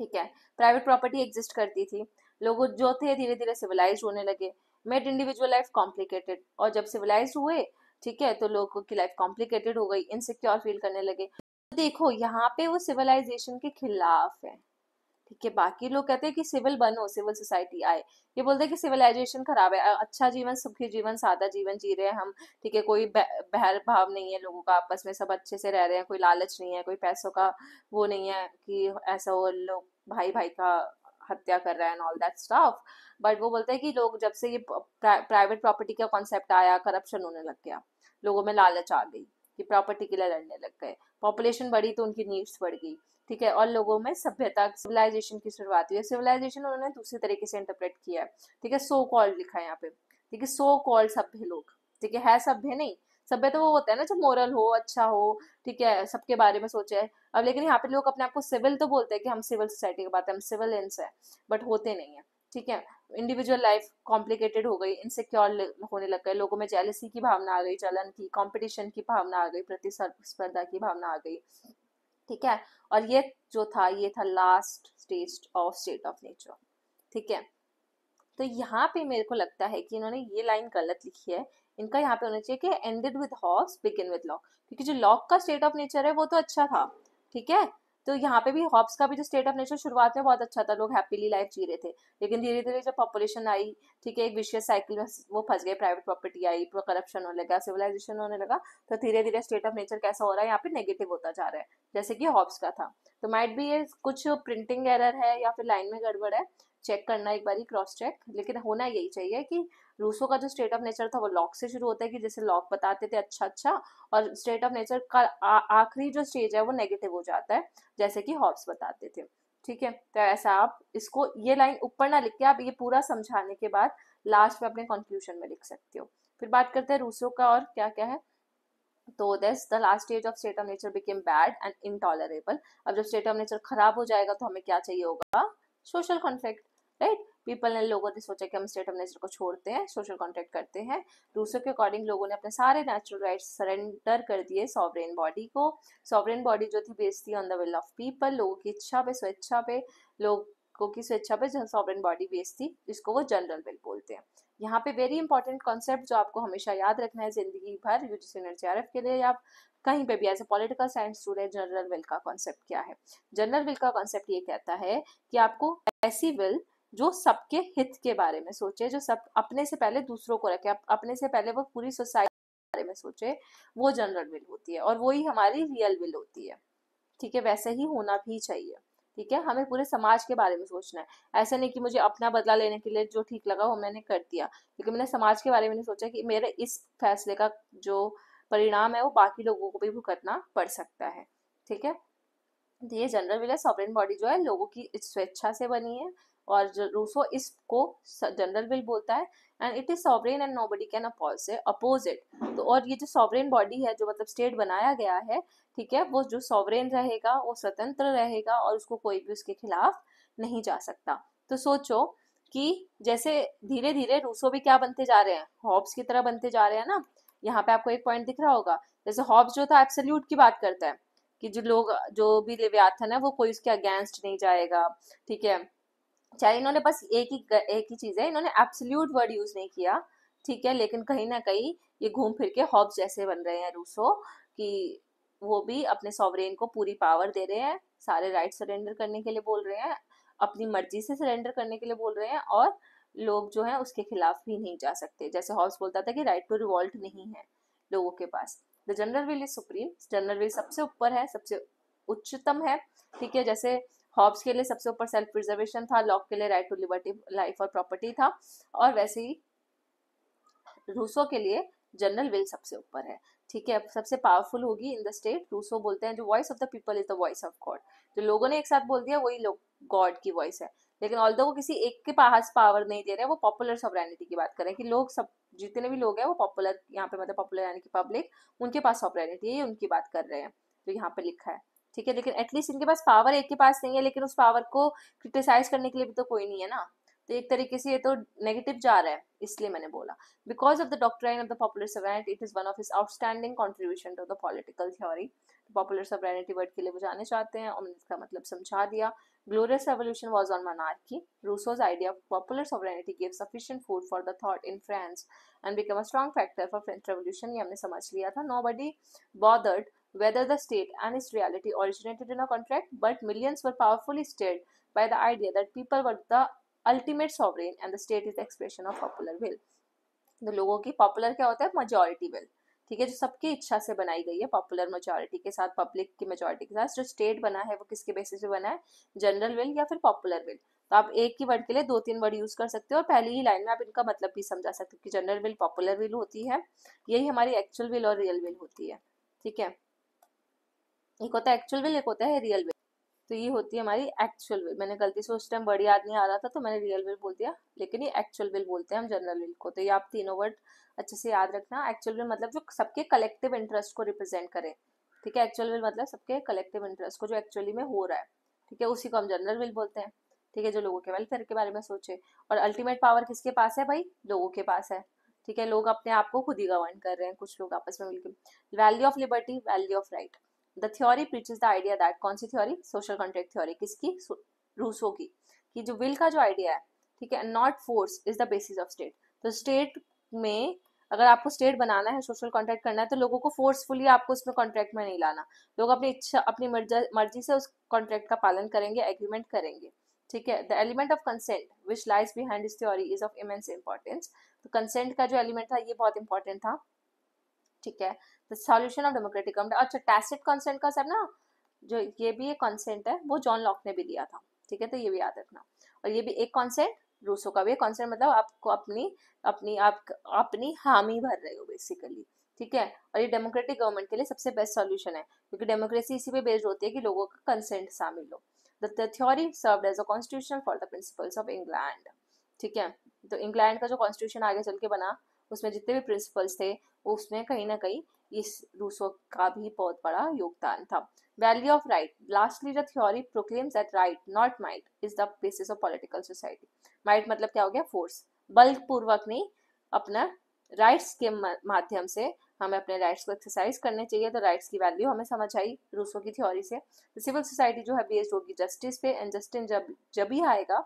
ठीक है? प्राइवेट प्रॉपर्टी एग्जिस्ट करती थी। लोग जो थे धीरे धीरे सिविलाइज होने लगे। मेड इंडिविजुअल लाइफ कॉम्प्लिकेटेड और जब सिविलाइज हुए, ठीक है तो लोगों की लाइफ कॉम्प्लिकेटेड हो गई इनसिक्योर फील करने लगे। देखो, यहाँ पे वो सिविलाइजेशन के खिलाफ है। ठीक है बाकी लोग कहते हैं कि सिविल बनो, सिविल सोसाइटी आए। ये बोलते हैं कि सिविलाइजेशन खराब है। अच्छा जीवन, सुखी जीवन, सादा जीवन जी रहे हैं हम। ठीक है, कोई बहर भाव नहीं है लोगों का। आपस में सब अच्छे से रह रहे हैं, कोई लालच नहीं है, कोई पैसों का वो नहीं है कि ऐसा हो लोग भाई भाई का हत्या कर रहा है and all that stuff but वो बोलते हैं कि लोग जब से ये प्राइवेट प्रॉपर्टी का कॉन्सेप्ट आया करप्शन होने लग गया। लोगों में लालच आ गई। कि प्रॉपर्टी के लिए लड़ने लग गए। पॉपुलेशन बढ़ी तो उनकी नीड्स बढ़ गई, ठीक है? और लोगों में सभ्यता सिविलाइजेशन की शुरुआत हुई। है सिविलाइजेशन उन्होंने दूसरी तरीके से इंटरप्रेट किया है, ठीक है? सो कॉल्ड लिखा है यहाँ पे, ठीक है? सो कॉल्ड सभ्य लोग, ठीक है? है सभ्य? नहीं, सभ्य तो वो होता है ना, जो मोरल हो अच्छा हो, ठीक है? सबके बारे में सोचे। अब लेकिन यहाँ पे लोग अपने आप को सिविल तो बोलते हैं कि हम सिविल सोसाइटी की बात है, हम सिविल इंस है बट होते नहीं है। ठीक है इंडिविजुअल लाइफ कॉम्प्लिकेटेड हो गई इनसिक्योर होने लग गए, लोगों में जेलसी की भावना आ गई, चलन की कंपटीशन की भावना आ गई, प्रतिस्पर्धा की भावना आ गई, ठीक है? और ये जो था, ये था last stage of state of nature ठीक है? तो यहाँ पे मेरे को लगता है कि इन्होंने ये लाइन गलत लिखी है, इनका यहाँ पे होना चाहिए कि ended with Hobbes begin with Locke क्योंकि जो लॉक का स्टेट ऑफ़ नेचर है, वो तो अच्छा था, ठीक है? तो यहाँ पे भी हॉब्स का भी जो स्टेट ऑफ़ नेचर शुरुआत में बहुत अच्छा था, लोग हैप्पीली लाइफ जी रहे थे। लेकिन धीरे धीरे जब पॉपुलेशन आई, ठीक है, एक विशेष साइकिल में वो फंस गए प्राइवेट प्रॉपर्टी आई करप्शन होने लगा सिविलाइजेशन होने लगा तो धीरे धीरे स्टेट ऑफ़ नेचर कैसा हो रहा है, यहाँ पे नेगेटिव होता जा रहा है, जैसे कि हॉब्स का था। तो माइट भी ये कुछ प्रिंटिंग एरर है या फिर लाइन में गड़बड़ है चेक करना एक बार क्रॉस चेक लेकिन होना यही चाहिए कि रूसो का जो स्टेट ऑफ़ नेचर था, वो लॉक से शुरू होता है कि जैसे लॉक बताते थे अच्छा अच्छा और स्टेट ऑफ़ नेचर का आखिरी जो स्टेज है, वो नेगेटिव हो जाता है, जैसे कि हॉब्स बताते थे। ठीक है? तो ऐसा आप इसको, ये लाइन ऊपर ना लिख के आप ये पूरा समझाने के बाद लास्ट में अपने कंक्लूजन में लिख सकते हो। फिर बात करते हैं रूसो का और क्या क्या है। तो this the last stage of state of nature became bad and intolerable अब जब स्टेट ऑफ़ नेचर खराब हो जाएगा तो हमें क्या चाहिए होगा? सोशल कॉन्फ्लिक्ट राइट पीपल ने लोगों ने सोचा कि हम स्टेट ऑफ़ नेचर को छोड़ते हैं, सोशल कॉन्ट्रैक्ट करते हैं। रूसो के अकॉर्डिंग लोगों ने अपने सारे नेचुरल राइट्स सरेंडर कर दिए सॉवरेन बॉडी को। सॉवरेन बॉडी जो थी बेस्ड थी on the will of people लोगों की इच्छा पे, स्वेच्छा पे, लोगों की स्वेच्छा पे सॉवरेन बॉडी बेस्ड थी, जिसको वो जनरल विल बोलते हैं। यहाँ पे वेरी इंपॉर्टेंट कॉन्सेप्ट जो आपको हमेशा याद रखना है ज़िंदगी भर यूजीसी के लिए आप कहीं पे भी as a political science student general will का कॉन्सेप्ट क्या है? जनरल विल का कॉन्सेप्ट ये कहता है कि आपको ऐसी विल जो सबके हित के बारे में सोचे, जो सब अपने से पहले दूसरों को रखे अपने से पहले वो पूरी सोसाइटी के बारे में सोचे, वो जनरल विल होती है और वही हमारी रियल विल होती है। ठीक है, वैसे ही होना भी चाहिए। ठीक है, हमें पूरे समाज के बारे में सोचना है। ऐसा नहीं कि मुझे अपना बदला लेने के लिए जो ठीक लगा वो मैंने कर दिया क्योंकि मैंने समाज के बारे में नहीं सोचा कि मेरे इस फैसले का जो परिणाम है वो बाकी लोगों को भी भुगतना पड़ सकता है। ठीक है? तो ये जनरल विल है, सॉवरेन बॉडी जो है, लोगों की स्वेच्छा से बनी है। और रूसो इसको जनरल विल बोलता है and it is sovereign and nobody can oppose oppose it तो और ये जो सॉवरेन बॉडी है, जो मतलब स्टेट बनाया गया है, ठीक है, वो जो सॉवरेन रहेगा, वो स्वतंत्र रहेगा और उसको कोई भी उसके खिलाफ नहीं जा सकता। तो सोचो कि जैसे धीरे धीरे रूसो भी क्या बनते जा रहे हैं? हॉब्स की तरह बनते जा रहे हैं ना? यहाँ पे आपको एक पॉइंट दिख रहा होगा। जैसे हॉब्स जो था एब्सोल्यूट की बात करता है, कि जो लोग, जो भी लिव्याथन है, वो कोई उसके अगेंस्ट नहीं जाएगा, ठीक है? चाहे इन्होंने बस एक ही एक ही चीज़ है, इन्होंने एब्सोल्यूट वर्ड यूज़ नहीं किया, ठीक है? लेकिन कहीं ना कहीं ये घूम फिर के हॉब्स जैसे बन रहे हैं रूसो कि वो भी अपने सॉवरेन को पूरी पावर दे रहे हैं, सारे राइट सरेंडर करने के लिए बोल रहे हैं, अपनी मर्ज़ी से सरेंडर करने के लिए बोल रहे हैं, और लोग जो है उसके खिलाफ भी नहीं जा सकते। जैसे हॉब्स बोलता था कि राइट टू रिवॉल्ट नहीं है लोगों के पास। The general will is supreme general will सबसे ऊपर है, सबसे उच्चतम है, ठीक है? जैसे हॉब्स के लिए सबसे ऊपर सेल्फ प्रिजर्वेशन था लॉक के लिए राइट टू लिबर्टी लाइफ और प्रॉपर्टी था। और वैसे ही रूसो के लिए जनरल विल सबसे ऊपर है। ठीक है सबसे पावरफुल होगी इन द स्टेट रूसो बोलते हैं जो voice of the people is the voice of God जो लोगों ने एक साथ बोल दिया, वही लोग गॉड की वॉइस है। लेकिन ऑल वो किसी एक के पास पावर नहीं दे रहे, वो पॉपुलर सॉवरेनिटी की बात करें कि लोग सब, जितने भी लोग हैं, वो पॉपुलर यहाँ पे मतलब पॉपुलर यानी कि पब्लिक उनके पास सॉवरेनिटी है उनकी बात कर रहे हैं, जो यहाँ पे लिखा है। ठीक है, लेकिन एटलीस्ट इनके पास पावर एक के पास नहीं है, लेकिन उस पावर को क्रिटिसाइज करने के लिए भी तो कोई नहीं है ना तो एक तरीके से ये तो नेगेटिव जा रहा है, इसलिए मैंने बोला because of the doctrine of the popular sovereignty it is one of his outstanding contribution to the political theory popular sovereignty word के लिए वो जाने चाहते हैं और इसका मतलब समझा दिया Revolution was on monarchy. Rousseau's idea of popular sovereignty gave sufficient food for the thought in France and became a strong factor for French Revolution. ये हमने समझ लिया था. Nobody bothered whether the state and its reality originated in a contract, but millions were powerfully stirred by the idea that people were the ultimate sovereign and the state is the expression of popular will. तो लोगों की popular क्या होता है? Majority will. ठीक है जो सबकी इच्छा से बनाई गई है पॉपुलर मेजोरिटी के साथ पब्लिक की मेजोरिटी के साथ जो स्टेट बना है वो किसके बेसिस पे बना है? जनरल विल या फिर पॉपुलर विल तो आप एक ही वर्ड के लिए दो तीन वर्ड यूज़ कर सकते हो और पहली ही लाइन में आप इनका मतलब भी समझा सकते हो कि जनरल विल पॉपुलर विल होती है। यही हमारी एक्चुअल विल और रियल विल होती है। ठीक है? एक होता है एक्चुअल विल एक होता है रियल विल तो ये होती है हमारी एक्चुअल विल मैंने गलती से उस टाइम वर्ड याद नहीं आ रहा था तो मैंने रियल विल बोल दिया, लेकिन ये एक्चुअल विल बोलते हैं हम जनरल विल को। तो ये आप तीनों वर्ड अच्छे से याद रखना। एक्चुअल विल मतलब जो सबके कलेक्टिव इंटरेस्ट को रिप्रेजेंट करे। ठीक है? एक्चुअल विल मतलब सबके कलेक्टिव इंटरेस्ट को जो एक्चुअली में हो रहा है। ठीक है? उसी को हम जनरल विल बोलते हैं। ठीक है? जो लोगों के वेलफेयर के बारे में सोचे। और अल्टीमेट पावर किसके पास है भाई? लोगों के पास है। ठीक है? लोग अपने आप को खुद ही गवर्न कर रहे हैं। कुछ लोग आपस में मिलकर value of liberty value of right the theory preaches the idea that कौन सी थ्योरी सोशल कॉन्ट्रैक्ट थ्योरी किसकी? रूसो की। कि जो विल का जो आइडिया है, ठीक है not force is the basis of state तो स्टेट में अगर आपको स्टेट बनाना है सोशल कॉन्ट्रैक्ट करना है तो लोगों को फोर्सफुली आपको उसमें कॉन्ट्रैक्ट में नहीं लाना। लोग अपनी इच्छा, अपनी मर्ज़ी से उस कॉन्ट्रैक्ट का पालन करेंगे एग्रीमेंट करेंगे। ठीक है? The element of consent which lies behind this theory is of immense importance तो कंसेंट का जो एलिमेंट था, ये बहुत इंपॉर्टेंट था। ठीक है? The solution of democratic government अच्छा टैसिट कंसेंट का सर ना, जो ये भी एक कॉन्सेंट है, वो जॉन लॉक ने भी दिया था, ठीक है? तो ये भी याद रखना। और ये भी एक कॉन्सेंट रूसो का भी कॉन्सेंट मतलब आपको अपनी अपनी, आप, अपनी हामी भर रहे हो बेसिकली ठीक है? और ये डेमोक्रेटिक गवर्नमेंट के लिए सबसे बेस्ट सॉल्यूशन है, क्योंकि डेमोक्रेसी इसी पे बेस्ड होती है कि लोगों का कंसेंट शामिल हो। The theory serve as a constitution for the principles of England ठीक है? तो इंग्लैंड का जो कॉन्स्टिट्यूशन आगे चल के बना, उसमें जितने भी प्रिंसिपल्स थे, उसमें कहीं ना कहीं इस रूसो का भी बहुत बड़ा योगदान था। Value of right lastly the theory proclaims that right not might is the basis of political society might मतलब क्या हो गया? फोर्स बल पूर्वक नहीं, अपना राइट्स के माध्यम से हमें अपने राइट्स को एक्सरसाइज करने चाहिए। तो राइट्स की वैल्यू हमें समझ आई रूसो की थ्योरी से। सिविल सोसाइटी जो है बेस्ड होगी जस्टिस पे एंड जस्टिस जब जब ही आएगा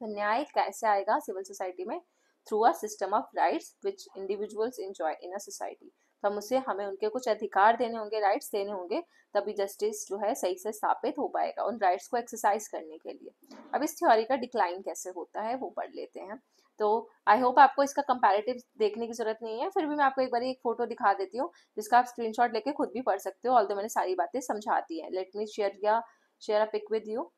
तो न्याय कैसे आएगा सिविल सोसाइटी में? Through a system of rights which individuals enjoy in a society तो हम उसे हमें उनके कुछ अधिकार देने होंगे राइट्स देने होंगे, तभी जस्टिस जो है सही से स्थापित हो पाएगा उन राइट्स को एक्सरसाइज करने के लिए। अब इस थ्योरी का डिक्लाइन कैसे होता है वो पढ़ लेते हैं। तो आई होप आपको इसका कंपैरेटिव देखने की ज़रूरत नहीं है, फिर भी मैं आपको एक बार एक फ़ोटो दिखा देती हूँ, जिसका आप स्क्रीनशॉट लेके खुद भी पढ़ सकते हो ऑल मैंने सारी बातें समझाती है। लेट मी शेयर या share a pic with you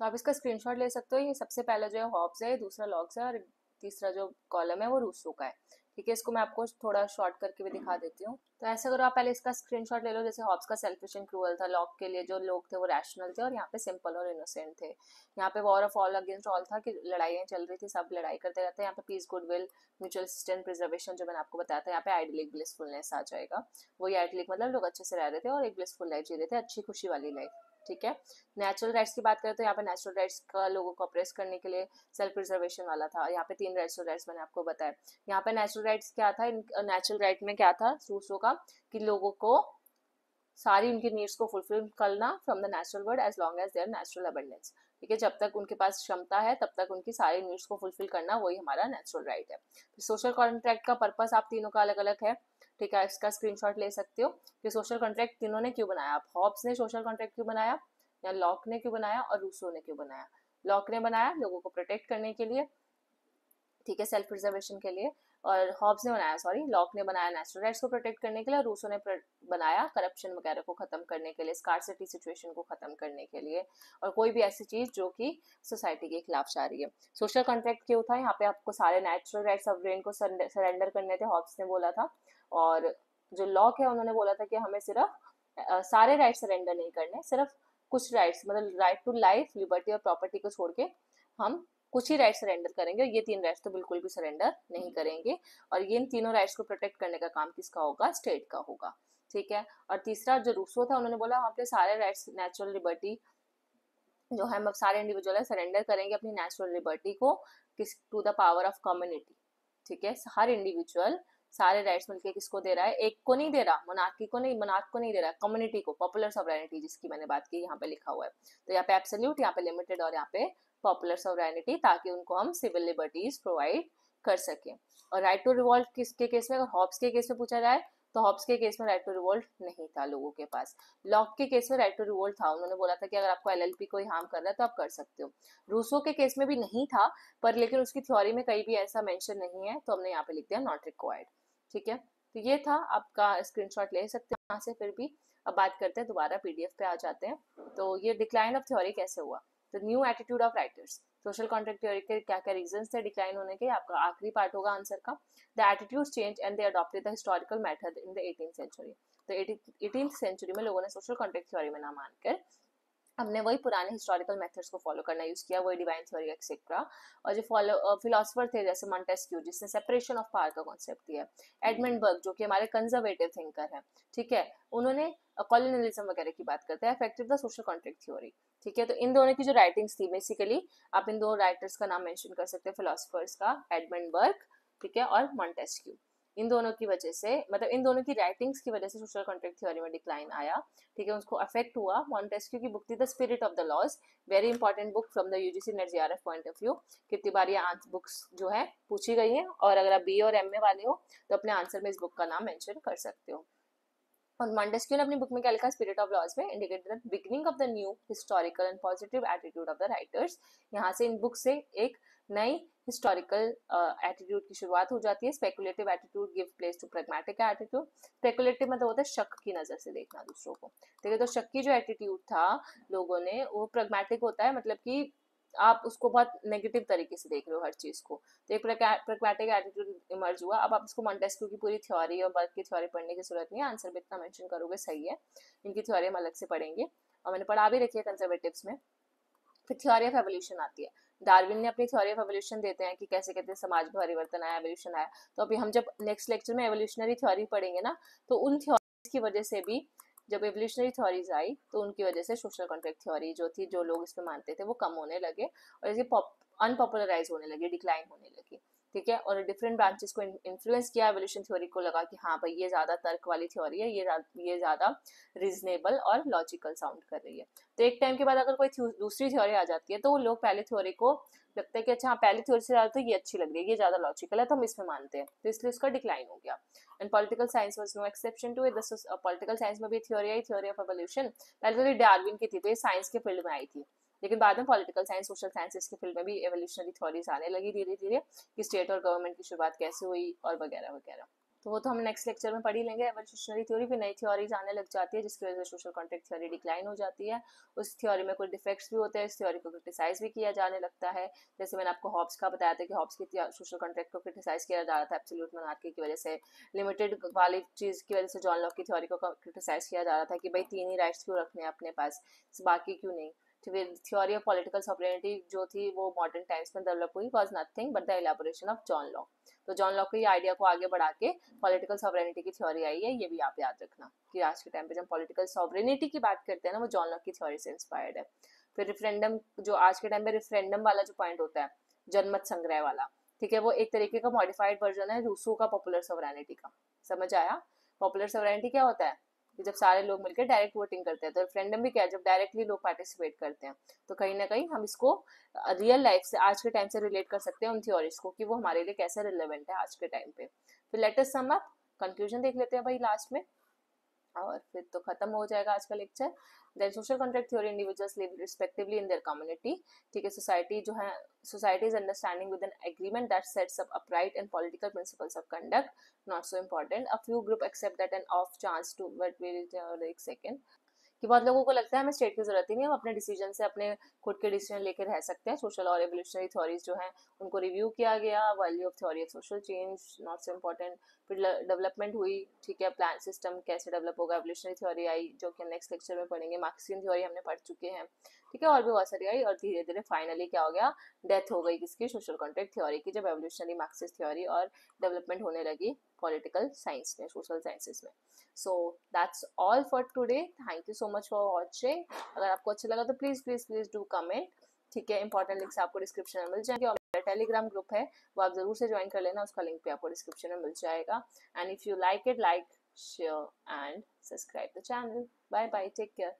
तो आप इसका स्क्रीनशॉट ले सकते हो, ये सबसे पहला जो है हॉब्स है, दूसरा लॉग्स है और तीसरा जो कॉलम है वो रूसो का है। ठीक है, इसको मैं आपको थोड़ा शॉर्ट करके भी दिखा देती हूँ। तो ऐसा करो आप पहले इसका स्क्रीनशॉट ले लो, जैसे हॉब्स का सेल्फिश एंड क्रूअल था लॉक के लिए जो लोग थे वो रैशनल थे और यहाँ पे सिंपल और इनोसेंट थे। यहाँ पे war of all against all था कि लड़ाइयाँ चल रही थी, सब लड़ाई करते रहते हैं। यहाँ पे peace goodwill mutual assistant preservation जो मैंने आपको बताया था, यहाँ पे आइडलिक ब्लिसफुलनेस आ जाएगा। वो आइडलिक मतलब लोग अच्छे से रह रहे थे और एक ब्लिसफुल लाइफ जी रहे थे, अच्छी खुशी वाली लाइफ ठीक है? नेचुरल राइट्स की बात करें तो यहाँ पे नेचुरल राइट्स का लोगों को अप्रेस करने के लिए सेल्फ प्रिजर्वेशन वाला था। यहाँ पे तीन नेचुरल राइट्स मैंने आपको बताया यहाँ पे नेचुरल राइट्स क्या था? नेचुरल राइट में क्या था? सूसो का कि लोगों को सारी उनकी नीड्स को फुलफिल करना from the natural world as long as their natural abundance ठीक है? जब तक उनके पास क्षमता है, तब तक उनकी सारी नीड्स को फुलफिल करना वही हमारा नेचुरल राइट है। सोशल कॉन्ट्रैक्ट का पर्पस आप तीनों का अलग अलग है। ठीक है, इसका स्क्रीनशॉट ले सकते हो कि सोशल कॉन्ट्रैक्ट तीनों ने क्यों बनाया? आप हॉब्स ने सोशल कॉन्ट्रैक्ट क्यों बनाया? या लॉक ने क्यों बनाया? और रूसो ने क्यों बनाया? लॉक ने बनाया लोगों को प्रोटेक्ट करने के लिए, ठीक है सेल्फ प्रिजर्वेशन के लिए। और हॉब्स ने बनाया सॉरी लॉक ने बनाया नेचुरल राइट्स को प्रोटेक्ट करने के लिए रूसो ने बनाया करप्शन वगैरह को खत्म करने के लिए स्कारसिटी सिचुएशन को खत्म करने के लिए और कोई भी ऐसी चीज़ जो कि सोसाइटी के खिलाफ जा रही है। सोशल कॉन्ट्रैक्ट क्यों था? यहाँ पे आपको सारे नेचुरल राइट्स ब्रेन को सरेंडर करने थे हॉब्स ने बोला था और जो लॉक है, उन्होंने बोला था कि हमें सिर्फ़ सारे राइट सरेंडर नहीं करने, सिर्फ़ कुछ राइट्स मतलब राइट टू लाइफ लिबर्टी और प्रॉपर्टी को छोड़ के हम कुछ ही राइट सरेंडर करेंगे और ये तीन राइट्स तो बिल्कुल भी सरेंडर नहीं करेंगे और ये इन तीनों राइट्स को प्रोटेक्ट करने का काम किसका होगा? स्टेट का होगा। ठीक है? और तीसरा जो रूसो था उन्होंने बोला वहाँ पे सारे राइट्स नेचुरल लिबर्टी जो है हम सारे इंडिविजुअल है सरेंडर करेंगे अपनी नेचुरल लिबर्टी को किस to the power of community ठीक है? हर इंडिविजुअल सारे राइट्स मिलके किसको दे रहा है? एक को नहीं दे रहा मोनार्की को नहीं मोनार्क को नहीं दे रहा कम्युनिटी को पॉपुलर सॉवरेनिटी जिसकी मैंने बात की यहाँ पे लिखा हुआ है। तो यहाँ पे एब्सोल्यूट यहाँ पे लिमिटेड और यहाँ पे पॉपुलर सॉवरेनिटी ताकि उनको हम सिविल लिबर्टीज प्रोवाइड कर सकें। और राइट टू रिवॉल्ट किसके केस में? अगर हॉब्स के केस में पूछा जाए तो हॉब्स के केस में राइट टू रिवोल्ट नहीं था लोगों के पास। लॉक के केस में राइट टू रिवोल्ट था। उन्होंने बोला था कि अगर आपको एलएलपी कोई हार्म कर रहा है तो आप कर सकते हो। रूसो के केस में भी नहीं था, पर लेकिन उसकी थ्योरी में कहीं भी ऐसा मेंशन नहीं है तो हमने यहाँ पे लिख दिया नॉट रिक्वायर्ड ठीक है? तो ये था। आपका स्क्रीनशॉट ले सकते हैं यहाँ से फिर भी। अब बात करते हैं, दोबारा पीडीएफ पे आ जाते हैं। तो ये डिक्लाइन ऑफ़ थ्योरी कैसे हुआ? तो new attitude of writers social contract theory के क्या क्या रीजन थे डिक्लाइन होने के? आपका आखिरी पार्ट होगा आंसर का। The attitude change and they adopted the historical method in the eighteen century तो एटीन सेंचुरी में लोगों ने सोशल कॉन्ट्रैक्ट थ्योरी में नाम मानकर हमने वही पुराने हिस्टोरिकल मेथड्स को फॉलो करना यूज़ किया, वही डिवाइन थ्योरी एक्सेट्रा और जो फॉलो फिलोसफर थे जैसे मॉन्टेस्क्यू जिसने सेपरेशन ऑफ़ पावर का कॉन्सेप्ट दिया। एडमंड बर्ग जो कि हमारे कंजर्वेटिव थिंकर हैं, ठीक है? उन्होंने कॉलोनियलिज्म वगैरह की बात करते हैं effective the social contract theory ठीक है? तो इन दोनों की जो राइटिंग्स थी बेसिकली आप इन दो राइटर्स का नाम मेंशन कर सकते हैं फिलोसफर्स का एडमंड बर्ग ठीक है? और मॉन्टेस्क्यू इन दोनों की वजह से मतलब इन दोनों की राइटिंग्स की वजह से सोशल कॉन्ट्रैक्ट थ्योरी में डिक्लाइन आया, ठीक है? उसको अफेक्ट हुआ मॉन्टेस्क्यू की बुक थी the spirit of the laws very important book from the UGC NET JRF point of view कितनी बार ये बुक्स जो है, पूछी गई है, और अगर आप बी और एम ए वाले हो तो अपने आंसर में इस बुक का नाम मेंशन कर सकते हो। और मॉन्टेस्क्यू ने अपनी बुक में क्या लिखा स्पिरिट ऑफ़ लॉज में indicated the beginning of the new historical and positive attitude of the writers यहाँ से इन बुक से एक नई हिस्टोरिकल एटीट्यूड uh, की शुरुआत हो जाती है। Speculative attitude give place to pragmatic attitude speculative मतलब होता है शक की नज़र से देखना दूसरों को। ठीक है तो शक की जो एटीट्यूड था लोगों ने वो प्रेगमेटिक होता है मतलब कि आप उसको बहुत नेगेटिव तरीके से देख रहे हो हर चीज़ को। तो एक प्रेगमेटिक एटीट्यूड इमर्ज हुआ। अब आप इसको मॉन्टेस्क्यू की पूरी थ्योरी और वर्क की थ्योरी पढ़ने की ज़रूरत नहीं है। आंसर भी इतना मेंशन करोगे सही है। इनकी थ्योरी हम अलग से पढ़ेंगे। और मैंने पढ़ा भी रखी है कंजर्वेटिव्स में। फिर थ्योरी ऑफ़ एवोल्यूशन आती है। डार्विन ने अपनी थ्योरी ऑफ़ एवोल्यूशन देते हैं कि कैसे कहते हैं, समाज में परिवर्तन आया एवोल्यूशन आया। तो अभी हम जब नेक्स्ट लेक्चर में एवोल्यूशनरी थ्योरी पढ़ेंगे ना तो उन थ्योरी की वजह से भी जब एवोल्यूशनरी थ्योरीज आई तो उनकी वजह से सोशल कॉन्ट्रैक्ट थ्योरी जो थी, जो लोग इसमें मानते थे, वो कम होने लगे और इसे अनपॉपुलराइज होने लगे डिक्लाइन होने लगी, ठीक है? और डिफरेंट ब्रांचेस को इन्फ्लुएंस किया एवोल्यूशन थ्योरी को लगा कि हाँ भाई, ये ज़्यादा तर्क वाली थ्योरी है, ये ये ज़्यादा रीजनेबल और लॉजिकल साउंड कर रही है। तो एक टाइम के बाद अगर कोई दूसरी थ्योरी आ जाती है तो लोग पहले थ्योरी को लगता है कि अच्छा हाँ पहली थ्योरी से ज़्यादा तो ये अच्छी लग रही है, ये ज़्यादा लॉजिकल है तो हम इसमें मानते हैं। तो इसलिए उसका डिक्लाइन हो गया। And political science was no exception to it political science में भी थ्योरी आई थ्योरी ऑफ़ एवोल्यूशन पहले डार्विन की थी तो ये साइंस के फ़ील्ड में आई थी लेकिन बाद में पॉलिटिकल साइंस सोशल साइंसेस के फ़ील्ड में भी एवोल्यूशनरी थ्योरीज आने लगी धीरे धीरे कि स्टेट और गवर्नमेंट की शुरुआत कैसे हुई और वगैरह वगैरह तो वो तो हम नेक्स्ट लेक्चर में पढ़ ही लेंगे एवोल्यूशनरी थ्योरी फिर नई थ्योरीज आने लग जाती है, जिसकी वजह से सोशल कॉन्ट्रैक्ट थ्योरी डिक्लाइन हो जाती है। उस थ्योरी में कोई डिफेक्ट्स भी होते हैं, इस थ्योरी को क्रिटिसाइज भी किया जाने लगता है। जैसे मैंने आपको हॉब्स का बताया था कि हॉब्स की सोशल कॉन्ट्रैक्ट को क्रिटिसाइज किया जा रहा था एब्सोल्यूट मोनार्की की वजह से। लिमिटेड वाली चीज़ की वजह से जॉन लॉक की थ्योरी को क्रिटिसाइज किया जा रहा था कि भाई तीन ही राइट्स क्यों रखने अपने पास, बाकी क्यों नहीं। थ्योरी ऑफ़ पॉलिटिकल सॉवरेनिटी जो थी वो मॉडर्न टाइम्स में डेवलप हुई was nothing but the elaboration of John Locke तो जॉन लॉक के आइडिया को आगे बढ़ा के पॉलिटिकल सॉवरेनिटी की थ्योरी आई है, ये भी आप याद रखना। कि आज के टाइम पे जब पॉलिटिकल सॉवरेनिटी की बात करते हैं ना, वो जॉन लॉक की थ्योरी से इंस्पायर्ड है। फिर रिफरेंडम जो आज के टाइम पे रिफरेंडम वाला जो पॉइंट होता है, जनमत संग्रह वाला, ठीक है, वो एक तरीके का मॉडिफाइड वर्जन है रूसो का पॉपुलर सॉवरेनिटी का। समझ आया? पॉपुलर सॉवरेनिटी क्या होता है? कि जब सारे लोग मिलकर डायरेक्ट वोटिंग करते हैं तो रेफरेंडम भी क्या है, जब डायरेक्टली लोग पार्टिसिपेट करते हैं तो कहीं ना कहीं हम इसको रियल लाइफ से, आज के टाइम से रिलेट कर सकते हैं उन थ्योरीज को कि वो हमारे लिए कैसे रिलेवेंट है आज के टाइम पे। फिर लेटेस्ट सम अप कंक्लूजन देख लेते हैं भाई लास्ट में। और फिर तो खत्म हो जाएगा आज का lecture then social contract theory individuals live respectively in their community ठीक है सोसाइटी जो है society is understanding with an agreement that sets up upright and political principles of conduct not so important a few group except that end of chance to but will एक second कि बहुत लोगों को लगता है हमें स्टेट की ज़रूरत ही नहीं हम अपने डिसीज़न से अपने खुद के डिसीज़न लेकर रह सकते हैं। सोशल और एवोल्यूशनरी थ्योरीज जो हैं, उनको रिव्यू किया गया value of theory of social change not so important फिर डेवलपमेंट हुई, ठीक है प्लान सिस्टम कैसे डेवलप होगा एवोल्यूशनरी थ्योरी आई, जो कि नेक्स्ट लेक्चर में पढ़ेंगे। मार्क्सियन थ्योरी हमने पढ़ चुके हैं। ठीक है, और भी बहुत सारी आई, और धीरे धीरे फाइनली क्या हो गया? डेथ हो गई किसकी? सोशल कॉन्ट्रैक्ट थ्योरी की, जब एवोल्यूशनरी मार्क्सिस्ट थ्योरी और डेवलपमेंट होने लगी पॉलिटिकल साइंस में सोशल साइंसेस में। So that's all for today thank you so much for watching अगर आपको अच्छा लगा तो please please please do comment ठीक है इंपॉर्टेंट लिंक्स आपको डिस्क्रिप्शन में मिल जाएँगे। और मेरा टेलीग्राम ग्रुप है, वो आप ज़रूर से ज्वाइन कर लेना, उसका लिंक भी आपको डिस्क्रिप्शन में मिल जाएगा। And if you like it like share and subscribe the channel bye bye take care